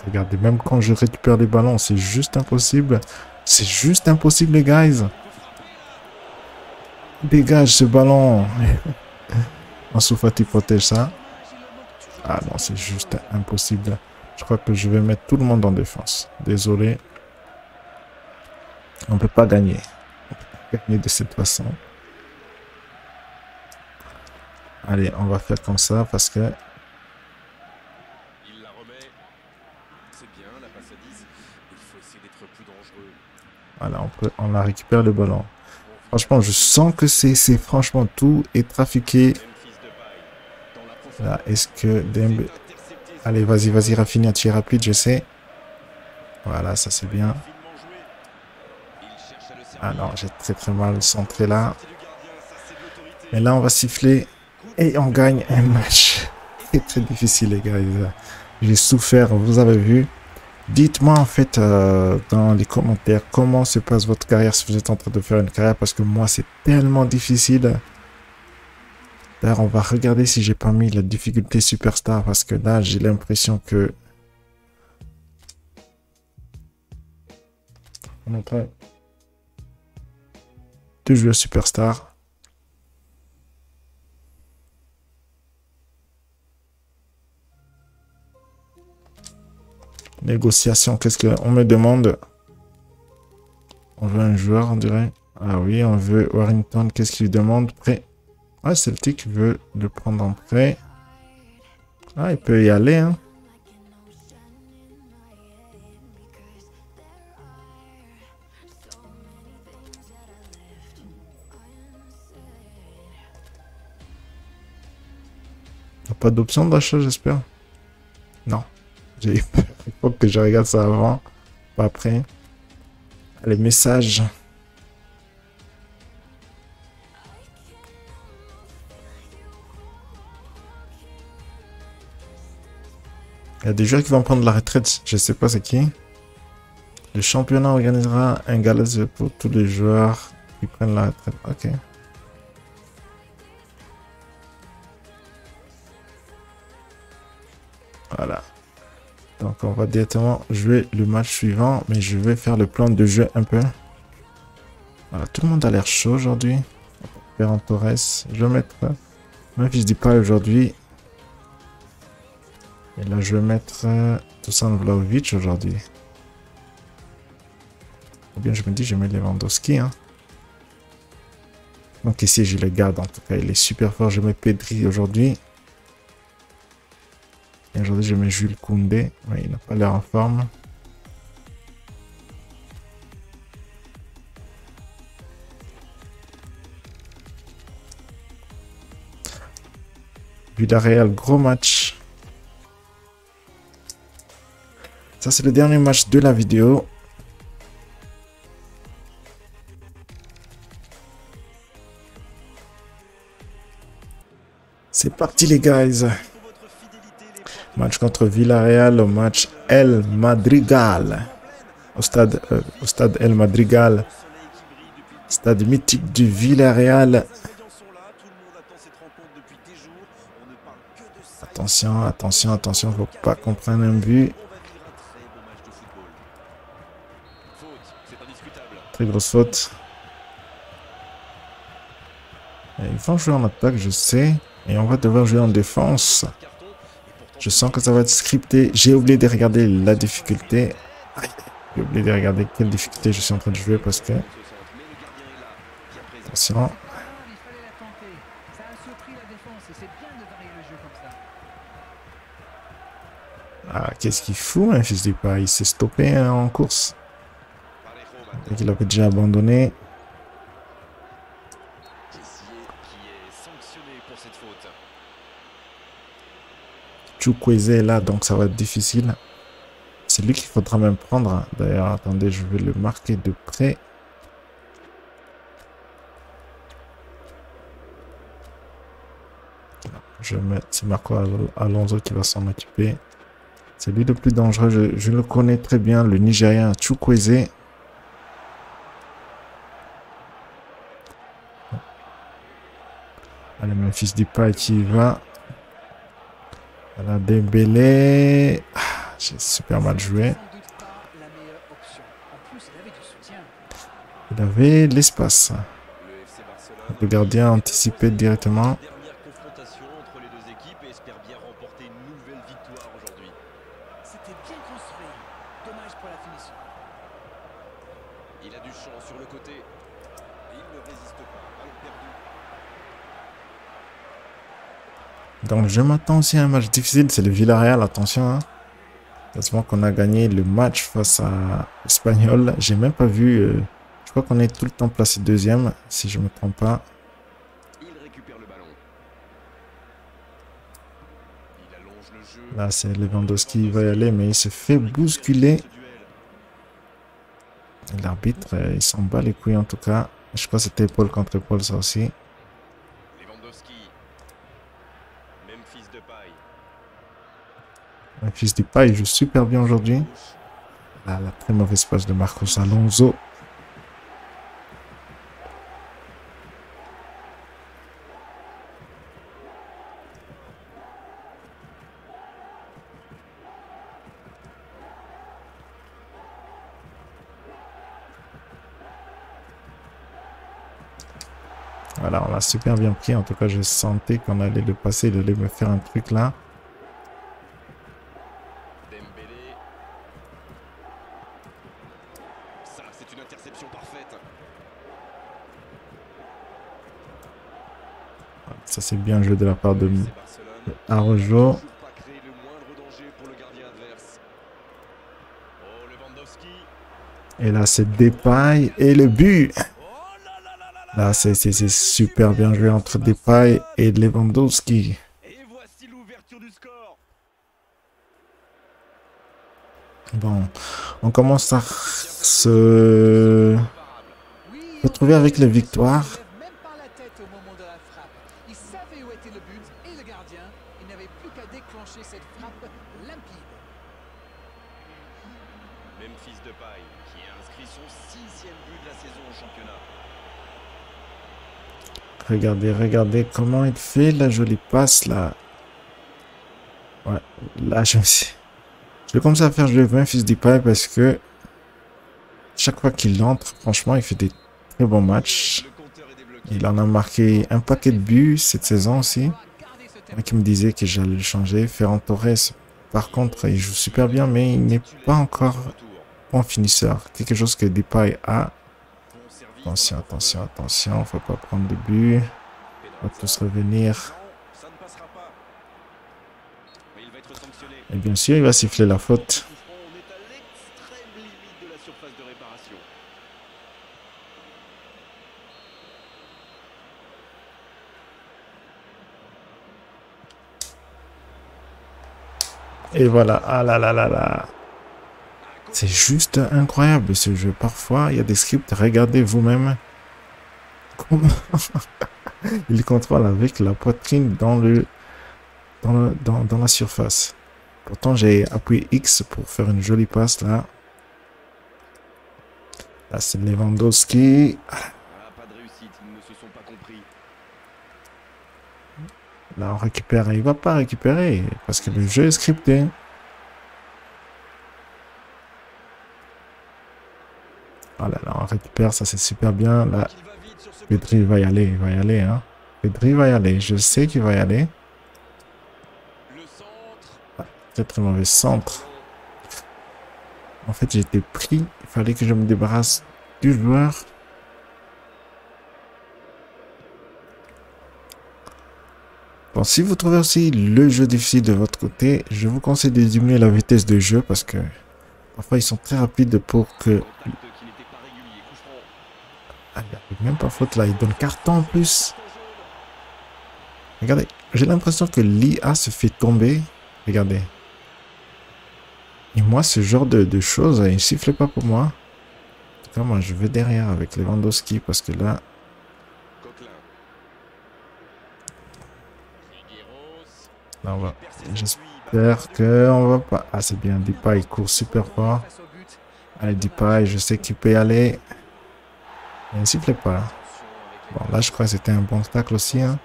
Regardez, même quand je récupère les ballons, c'est juste impossible. C'est juste impossible, les guys. Dégage ce ballon. Ansu Fati protège ça. Ah non, c'est juste impossible. Je crois que je vais mettre tout le monde en défense. Désolé. On peut pas gagner. Gagner de cette façon. Allez, on va faire comme ça parce que Il la remet. C'est bien, la passe à 10. Il faut essayer d'être plus dangereux. voilà, on peut, on a récupéré le ballon. Franchement, je sens que c'est, c'est franchement tout est trafiqué. La. Là, est-ce que Dembe... Allez, vas-y, vas-y, Rafinha, tu es rapide, je sais. Voilà, ça c'est bien. Ah non, j'ai très très mal centré là. Mais là, on va siffler et on gagne un match. C'est très difficile, les gars. J'ai souffert, vous avez vu. Dites-moi en fait euh, dans les commentaires comment se passe votre carrière si vous êtes en train de faire une carrière parce que moi c'est tellement difficile. D'ailleurs on va regarder si j'ai pas mis la difficulté superstar parce que là j'ai l'impression que on est de jouer superstar. Négociation, qu'est-ce qu'on me demande? On veut un joueur, on dirait. Ah oui, on veut Warrington, qu'est-ce qu'il demande? Prêt. Ah, Celtic veut le prendre en prêt. Ah, il peut y aller, hein. Pas d'option d'achat, j'espère. Non. J'ai faut que je regarde ça avant, pas après. Les messages. Il y a des joueurs qui vont prendre la retraite. Je sais pas c'est qui. Le championnat organisera un gala pour tous les joueurs qui prennent la retraite. Ok. On va directement jouer le match suivant, mais je vais faire le plan de jeu un peu. Tout le monde a l'air chaud aujourd'hui. Ferran Torres, je vais mettre Memphis Depay aujourd'hui. Et là je vais mettre euh, Toussaint Vlaovic aujourd'hui. Ou bien je me dis je mets Lewandowski. Hein. Donc ici je le garde en tout cas, il est super fort. Je mets Pedri aujourd'hui. Aujourd'hui, je mets Jules Koundé. Il n'a pas l'air en forme. Villarreal, gros match. Ça, c'est le dernier match de la vidéo. C'est parti les guys. Match contre Villarreal au match El Madrigal. Au stade, euh, au stade El Madrigal. Stade mythique du Villarreal. Attention, attention, attention, faut pas qu'on prenne un but. Très grosse faute. Ils vont jouer en attaque, je sais. Et on va devoir jouer en défense. Je sens que ça va être scripté. J'ai oublié de regarder la difficulté. J'ai oublié de regarder quelle difficulté je suis en train de jouer parce que... Attention. Il. Ah, qu'est-ce qu'il fout, un fils du pas Il s'est stoppé hein, en course. Qu'il avait déjà abandonné. Chukwueze est là, donc ça va être difficile. C'est lui qu'il faudra même prendre. D'ailleurs, attendez, je vais le marquer de près. Je vais mettre, c'est Marco Al- Alonso qui va s'en occuper. C'est lui le plus dangereux. Je, le connais très bien, le Nigérien Chukwueze. Allez, mon fils Depay qui y va. Voilà, Dembélé. Ah, J'ai super mal joué. Il avait l'espace. Le gardien a anticipé directement. Dernière confrontation entre les deux équipes et espère bien remporter une nouvelle victoire aujourd'hui. C'était bien construit. Dommage pour la finition. Il a du champ sur le côté. Et il ne résiste pas. Ballon perdu. Donc je m'attends aussi à un match difficile. C'est le Villarreal, attention. Hein. Heureusement qu'on a gagné le match face à Espanyol. J'ai même pas vu. euh, je crois qu'on est tout le temps placé deuxième, si je me trompe pas. Là, c'est Lewandowski qui va y aller, mais il se fait bousculer. L'arbitre, euh, il s'en bat les couilles en tout cas. Je crois que c'était épaule contre épaule ça aussi. Lewandowski. Memphis Depay. Un fils du pas, il joue super bien aujourd'hui. La très mauvaise passe de Marcos Alonso. Voilà, on l'a super bien pris. En tout cas, je sentais qu'on allait le passer. Il allait me faire un truc là. Dembélé. Ça, c'est une interception parfaite. Ça, c'est bien joué de la part de Lewandowski. Et là, c'est Depay et le but. Là c'est super bien joué entre Depay et Lewandowski. Bon, on commence à se retrouver avec les victoires. Il ne lève même pas la tête au moment de la frappe. Il savait où était le but et le gardien. Il n'avait plus qu'à déclencher cette frappe limpide. Memphis Depay qui a inscrit son sixième but de la saison au championnat. Regardez, regardez comment il fait la jolie passe là. Ouais, là, je me suis... Je vais commencer à faire jouer Memphis Depay parce que chaque fois qu'il entre, franchement, il fait des très bons matchs. Il en a marqué un paquet de buts cette saison aussi. A qui me disait que j'allais le changer. Ferran Torres, par contre, il joue super bien, mais il n'est pas encore bon finisseur. Quelque chose que Depay a. Attention, attention, attention, faut pas prendre de but. On va tous revenir. Et bien sûr, il va siffler la faute. Et voilà, ah là là là là. C'est juste incroyable ce jeu. Parfois, il y a des scripts, regardez vous-même. Comment il contrôle avec la poitrine dans le dans, dans, la surface. Pourtant, j'ai appuyé X pour faire une jolie passe là. Là, c'est Lewandowski. Là, on récupère. Il va pas récupérer parce que le jeu est scripté. Ah là là, on récupère, ça c'est super bien. Là, Pedri va y aller, il va y aller. Hein. Pedri va y aller, je sais qu'il va y aller. Le centre. Très très mauvais centre. En fait, j'étais pris. Il fallait que je me débarrasse du joueur. Bon, si vous trouvez aussi le jeu difficile de votre côté, je vous conseille de diminuer la vitesse de jeu parce que parfois ils sont très rapides pour que... Contact qui n'était pas régulier. Coup franc. Ah, même pas faute là, il donne carton en plus. Regardez, j'ai l'impression que l'IA se fait tomber. Regardez. Et moi, ce genre de, choses, il ne siffle pas pour moi. En tout cas, moi, je vais derrière avec Lewandowski parce que là, là on va. J'espère que on va pas. Ah, c'est bien. Depay, il court super fort. Allez, Depay, je sais qu'il peut y aller. Il ne siffle pas. Bon, là, je crois que c'était un bon tacle aussi. Hein.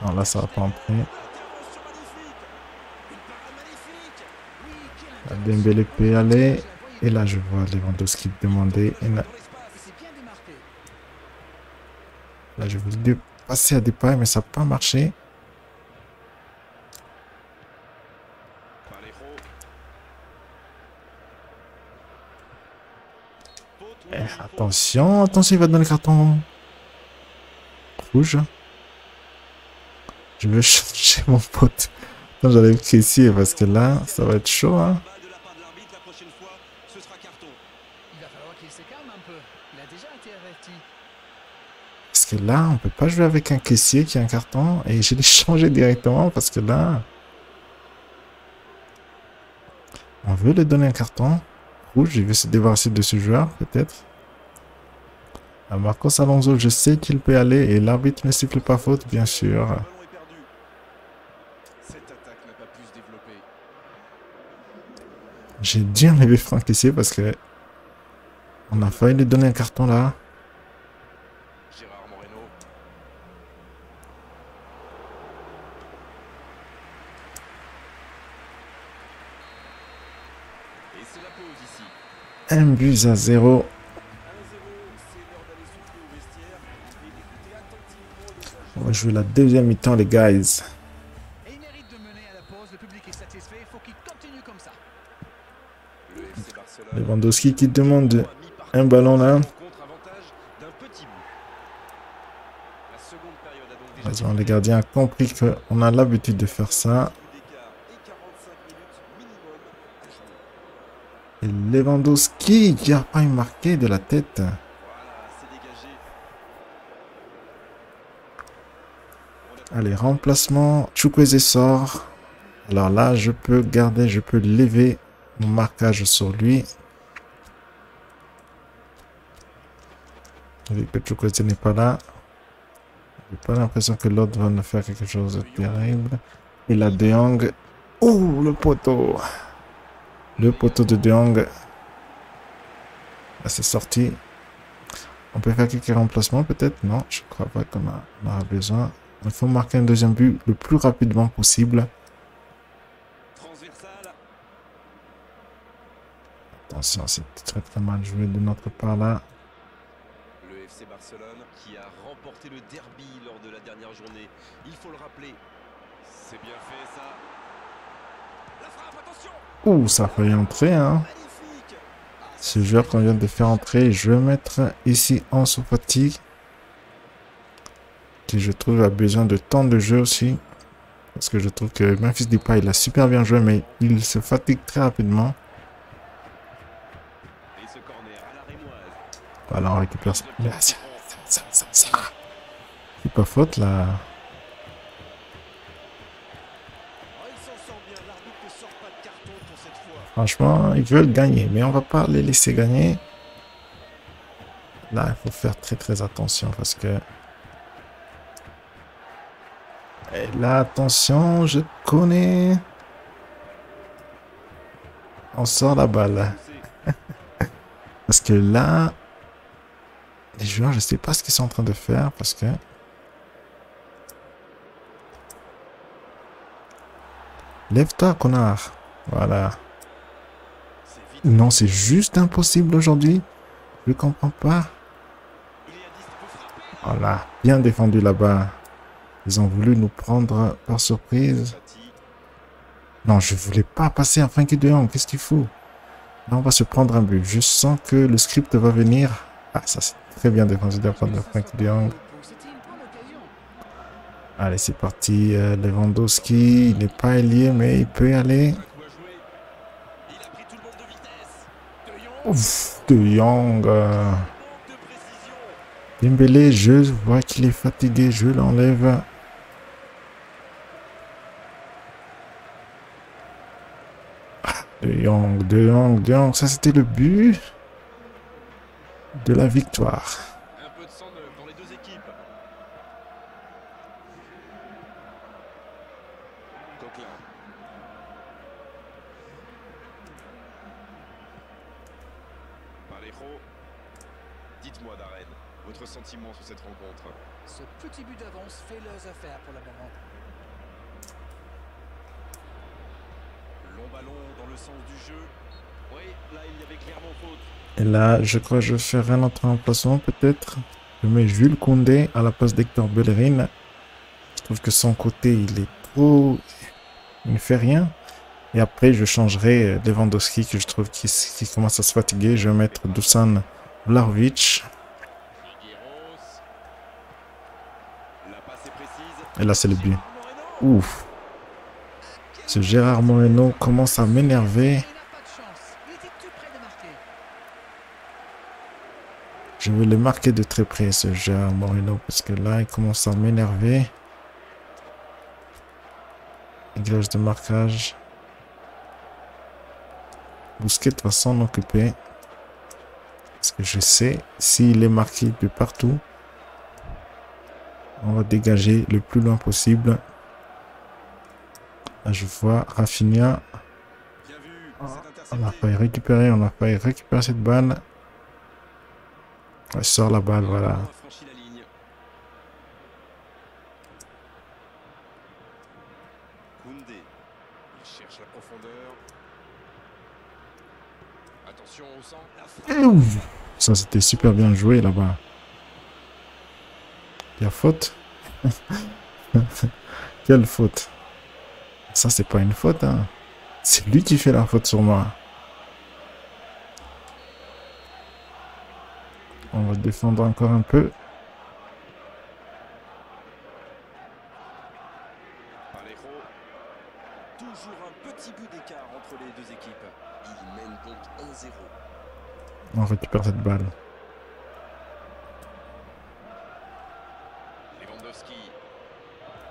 Non, là, ça va pas Là, intervention. Dembélé peut aller. Et là, je vois Lewandowski demander. Et là, là je voulais passer à Depay, mais ça n'a pas marché. Vallejo. Faute ou Eh, non, faute. Attention, attention, il va donner le carton rouge. Je veux changer mon pote. J'allais caissier parce que là, ça va être chaud. Hein. Parce que là, on peut pas jouer avec un caissier qui a un carton. Et je l'ai changé directement parce que là... On veut lui donner un carton rouge. Il veut se débarrasser de ce joueur, peut-être. À Marcos Alonso, je sais qu'il peut aller et l'arbitre ne siffle pas faute, bien sûr. J'ai dû enlever Franck ici parce que on a failli lui donner un carton là. Un but à 0. 1-0, c'est l'heure d'aller souffler au vestiaire et d'écouter attentivement le On va jouer la deuxième mi-temps, les guys. Lewandowski qui demande a un ballon là. a Heureusement, les gardiens ont compris qu'on a l'habitude de faire ça. d'écart et 45 minutes minimum à jouer. Et Lewandowski qui a pas marqué de la tête. Voilà, c'est dégagé. Allez, remplacement. Chukwueze sort. Alors là, je peux garder, je peux lever mon marquage sur lui. Vu que Chukwueze n'est pas là. J'ai pas l'impression que l'autre va nous faire quelque chose de terrible. Et la De Jong. Oh, le poteau. Le poteau de De Jong. Là, c'est sorti. On peut faire quelques remplacements peut-être? Non, je crois pas qu'on aura besoin. Il faut marquer un deuxième but le plus rapidement possible. Transversal. Attention, c'est très très mal joué de notre part là. Le FC Barcelone qui a remporté le derby lors de la dernière journée. Il faut le rappeler. C'est bien fait ça. La frappe, attention Ouh, ça a failli entrer hein. Ce joueur qu'on vient de faire entrer, je vais mettre ici en sous fatigue. Je trouve a besoin de temps de jeu aussi. Parce que je trouve que Memphis Depay, il a super bien joué, mais il se fatigue très rapidement. Voilà, on récupère ça. C'est pas faute là. Franchement, ils veulent gagner, mais on va pas les laisser gagner. Là, il faut faire très très attention parce que... Et là, attention, je connais. On sort la balle. Parce que là, les joueurs, je sais pas ce qu'ils sont en train de faire parce que... Lève-toi, connard. Voilà. Non, c'est juste impossible aujourd'hui. Je comprends pas. Il est à 10, il peut frapper. Voilà, bien défendu là-bas. Ils ont voulu nous prendre par surprise. Non, je voulais pas passer à Frankie de Jong. Qu'est-ce qu'il faut? Là, on va se prendre un but. Je sens que le script va venir. Ah, ça c'est très bien défendu de de Frankie de Jong. Allez, c'est parti. Euh, Lewandowski, il n'est pas ailier, mais il peut y aller. Ouf, de Jong. euh. Dembélé, je vois qu'il est fatigué. Je l'enlève. De Jong, De Jong, De Jong. Ça, c'était le but de la victoire. Un peu de sang neuf dans les deux équipes. Coquelin. Parejo. Dites-moi, Darren, votre sentiment sur cette rencontre. Ce petit but d'avance fait leurs affaires pour le moment. Long ballon dans le sens du jeu. Oui, là il y avait clairement faute. Et là, je crois que je vais faire un autre remplacement, peut-être. Je mets Jules Koundé à la place d'Hector Bellerin. Je trouve que son côté, il est trop... Il ne fait rien. Et après, je changerai euh, Lewandowski, que je trouve qu'il commence à se fatiguer. Je vais mettre Dusan Vlahovic. Et là, c'est le but. Ouf. Ce Gérard Moreno commence à m'énerver. Il n'a pas de chance. Il était tout près de marquer. Je veux le marquer de très près, ce Gérard Moreno, parce que là, il commence à m'énerver. Réglage de marquage. Bousquet va s'en occuper. Parce que je sais, s'il est marqué de partout, on va dégager le plus loin possible. Là, je vois Rafinha. Vu, On n'a pas récupéré, on n'a pas récupéré cette balle. Elle sort la balle, voilà. Ça, c'était super bien joué là-bas. Il y a faute. Quelle faute. Ça, c'est pas une faute. Hein. C'est lui qui fait la faute sur moi. On va défendre encore un peu. Alejo. Toujours un petit bout d'écart entre les deux équipes. Il mène donc 1-0. On récupère cette balle.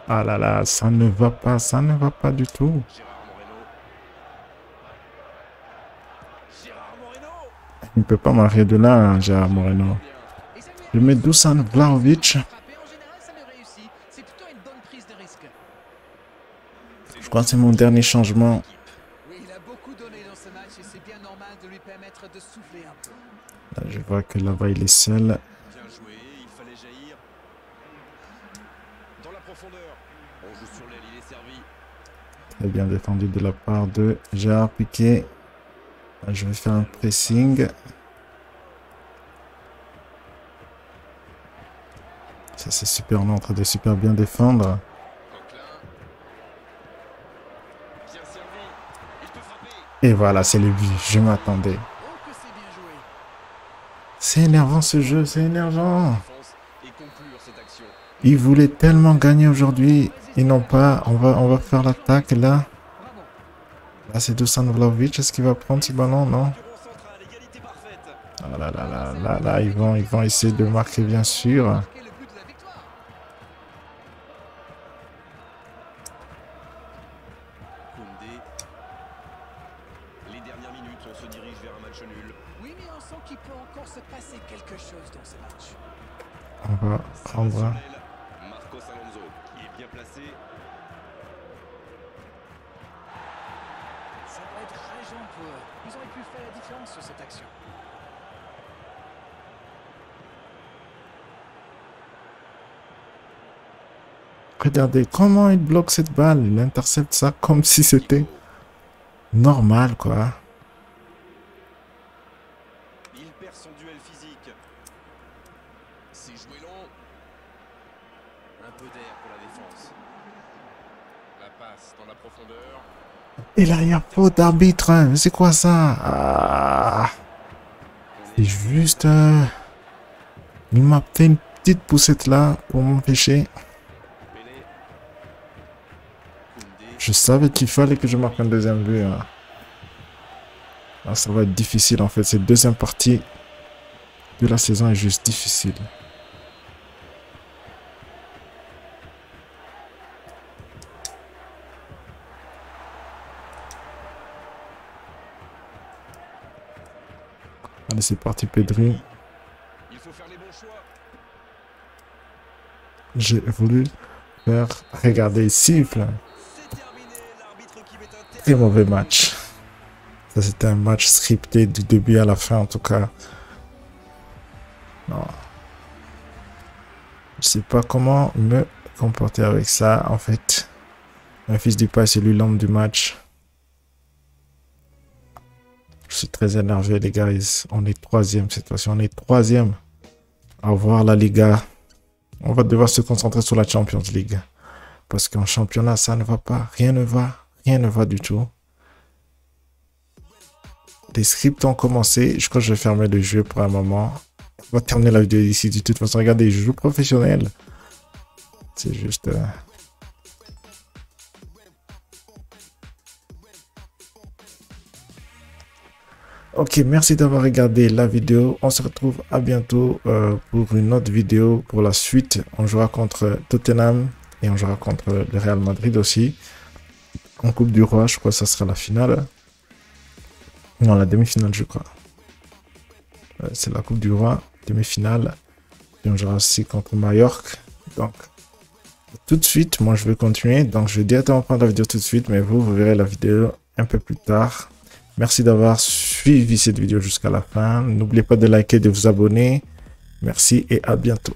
Ah là là, ça ne va pas, ça ne va pas du tout. Il ne peut pas m'arrêter de là, hein, Gérard Moreno. Je mets Dusan risque. Je crois que c'est mon dernier changement. Là, je vois que là-bas, il est seul. Très bien défendu de la part de Gérard Piquet. Là, Je vais faire un pressing. Ça, c'est super. On est en train de super bien défendre. Et voilà, c'est le but. Je m'attendais. C'est énervant ce jeu, c'est énervant. Ils voulaient tellement gagner aujourd'hui. Ils n'ont pas. On va, on va faire l'attaque là. Là, c'est Dusan Vlahovic. Est-ce qu'il va prendre ce ballon? Non. Ah là là là là là, ils vont, ils vont essayer de marquer bien sûr. Marquer le but de la victoire. Koundé. Les dernières minutes, on se dirige vers un match nul. Oui, mais on sent qu'il peut encore se passer quelque chose dans ce match. On va prendre. Sensationnel. Marcos Alonso, qui est bien placé. Ça va être rageant pour eux. Ils auraient pu faire la différence sur cette action. Regardez comment il bloque cette balle. Il intercepte ça comme si c'était normal, quoi. Il perd son duel physique. C'est joué long. Un peu d'air pour la défense. La passe dans la profondeur. Et là, il y a faute d'arbitre. hein. C'est quoi ça? Ah, C'est juste... euh, Il m'a fait une petite poussette là pour m'empêcher. Je savais qu'il fallait que je marque un deuxième but. hein. Ah, ça va être difficile en fait. Cette deuxième partie de la saison est juste difficile. Allez, c'est parti, Pedri. J'ai voulu faire regarder, siffle. Mauvais match. Ça, c'était un match scripté du début à la fin, en tout cas. Non. Je sais pas comment me comporter avec ça, en fait. Un fils du pas, c'est lui l'homme du match. Je suis très énervé, les gars. On est troisième cette fois-ci. On est troisième. Au revoir, la Liga. On va devoir se concentrer sur la Champions League. Parce qu'en championnat, ça ne va pas. Rien ne va. Rien ne va du tout. Les scripts ont commencé. Je crois que je vais fermer le jeu pour un moment. On va terminer la vidéo ici. De toute façon, regardez, je joue professionnel. C'est juste... euh, Ok, merci d'avoir regardé la vidéo. On se retrouve à bientôt euh, pour une autre vidéo. Pour la suite, on jouera contre Tottenham et on jouera contre le Real Madrid aussi. En Coupe du Roi, je crois que ça sera la finale. Non, la demi-finale, je crois. Euh, C'est la Coupe du Roi, demi-finale. Et on aussi contre Mallorca. Donc, tout de suite, moi, je vais continuer. Donc, je vais directement prendre la vidéo tout de suite, mais vous, vous verrez la vidéo un peu plus tard. Merci d'avoir suivi cette vidéo jusqu'à la fin. N'oubliez pas de liker, de vous abonner. Merci et à bientôt.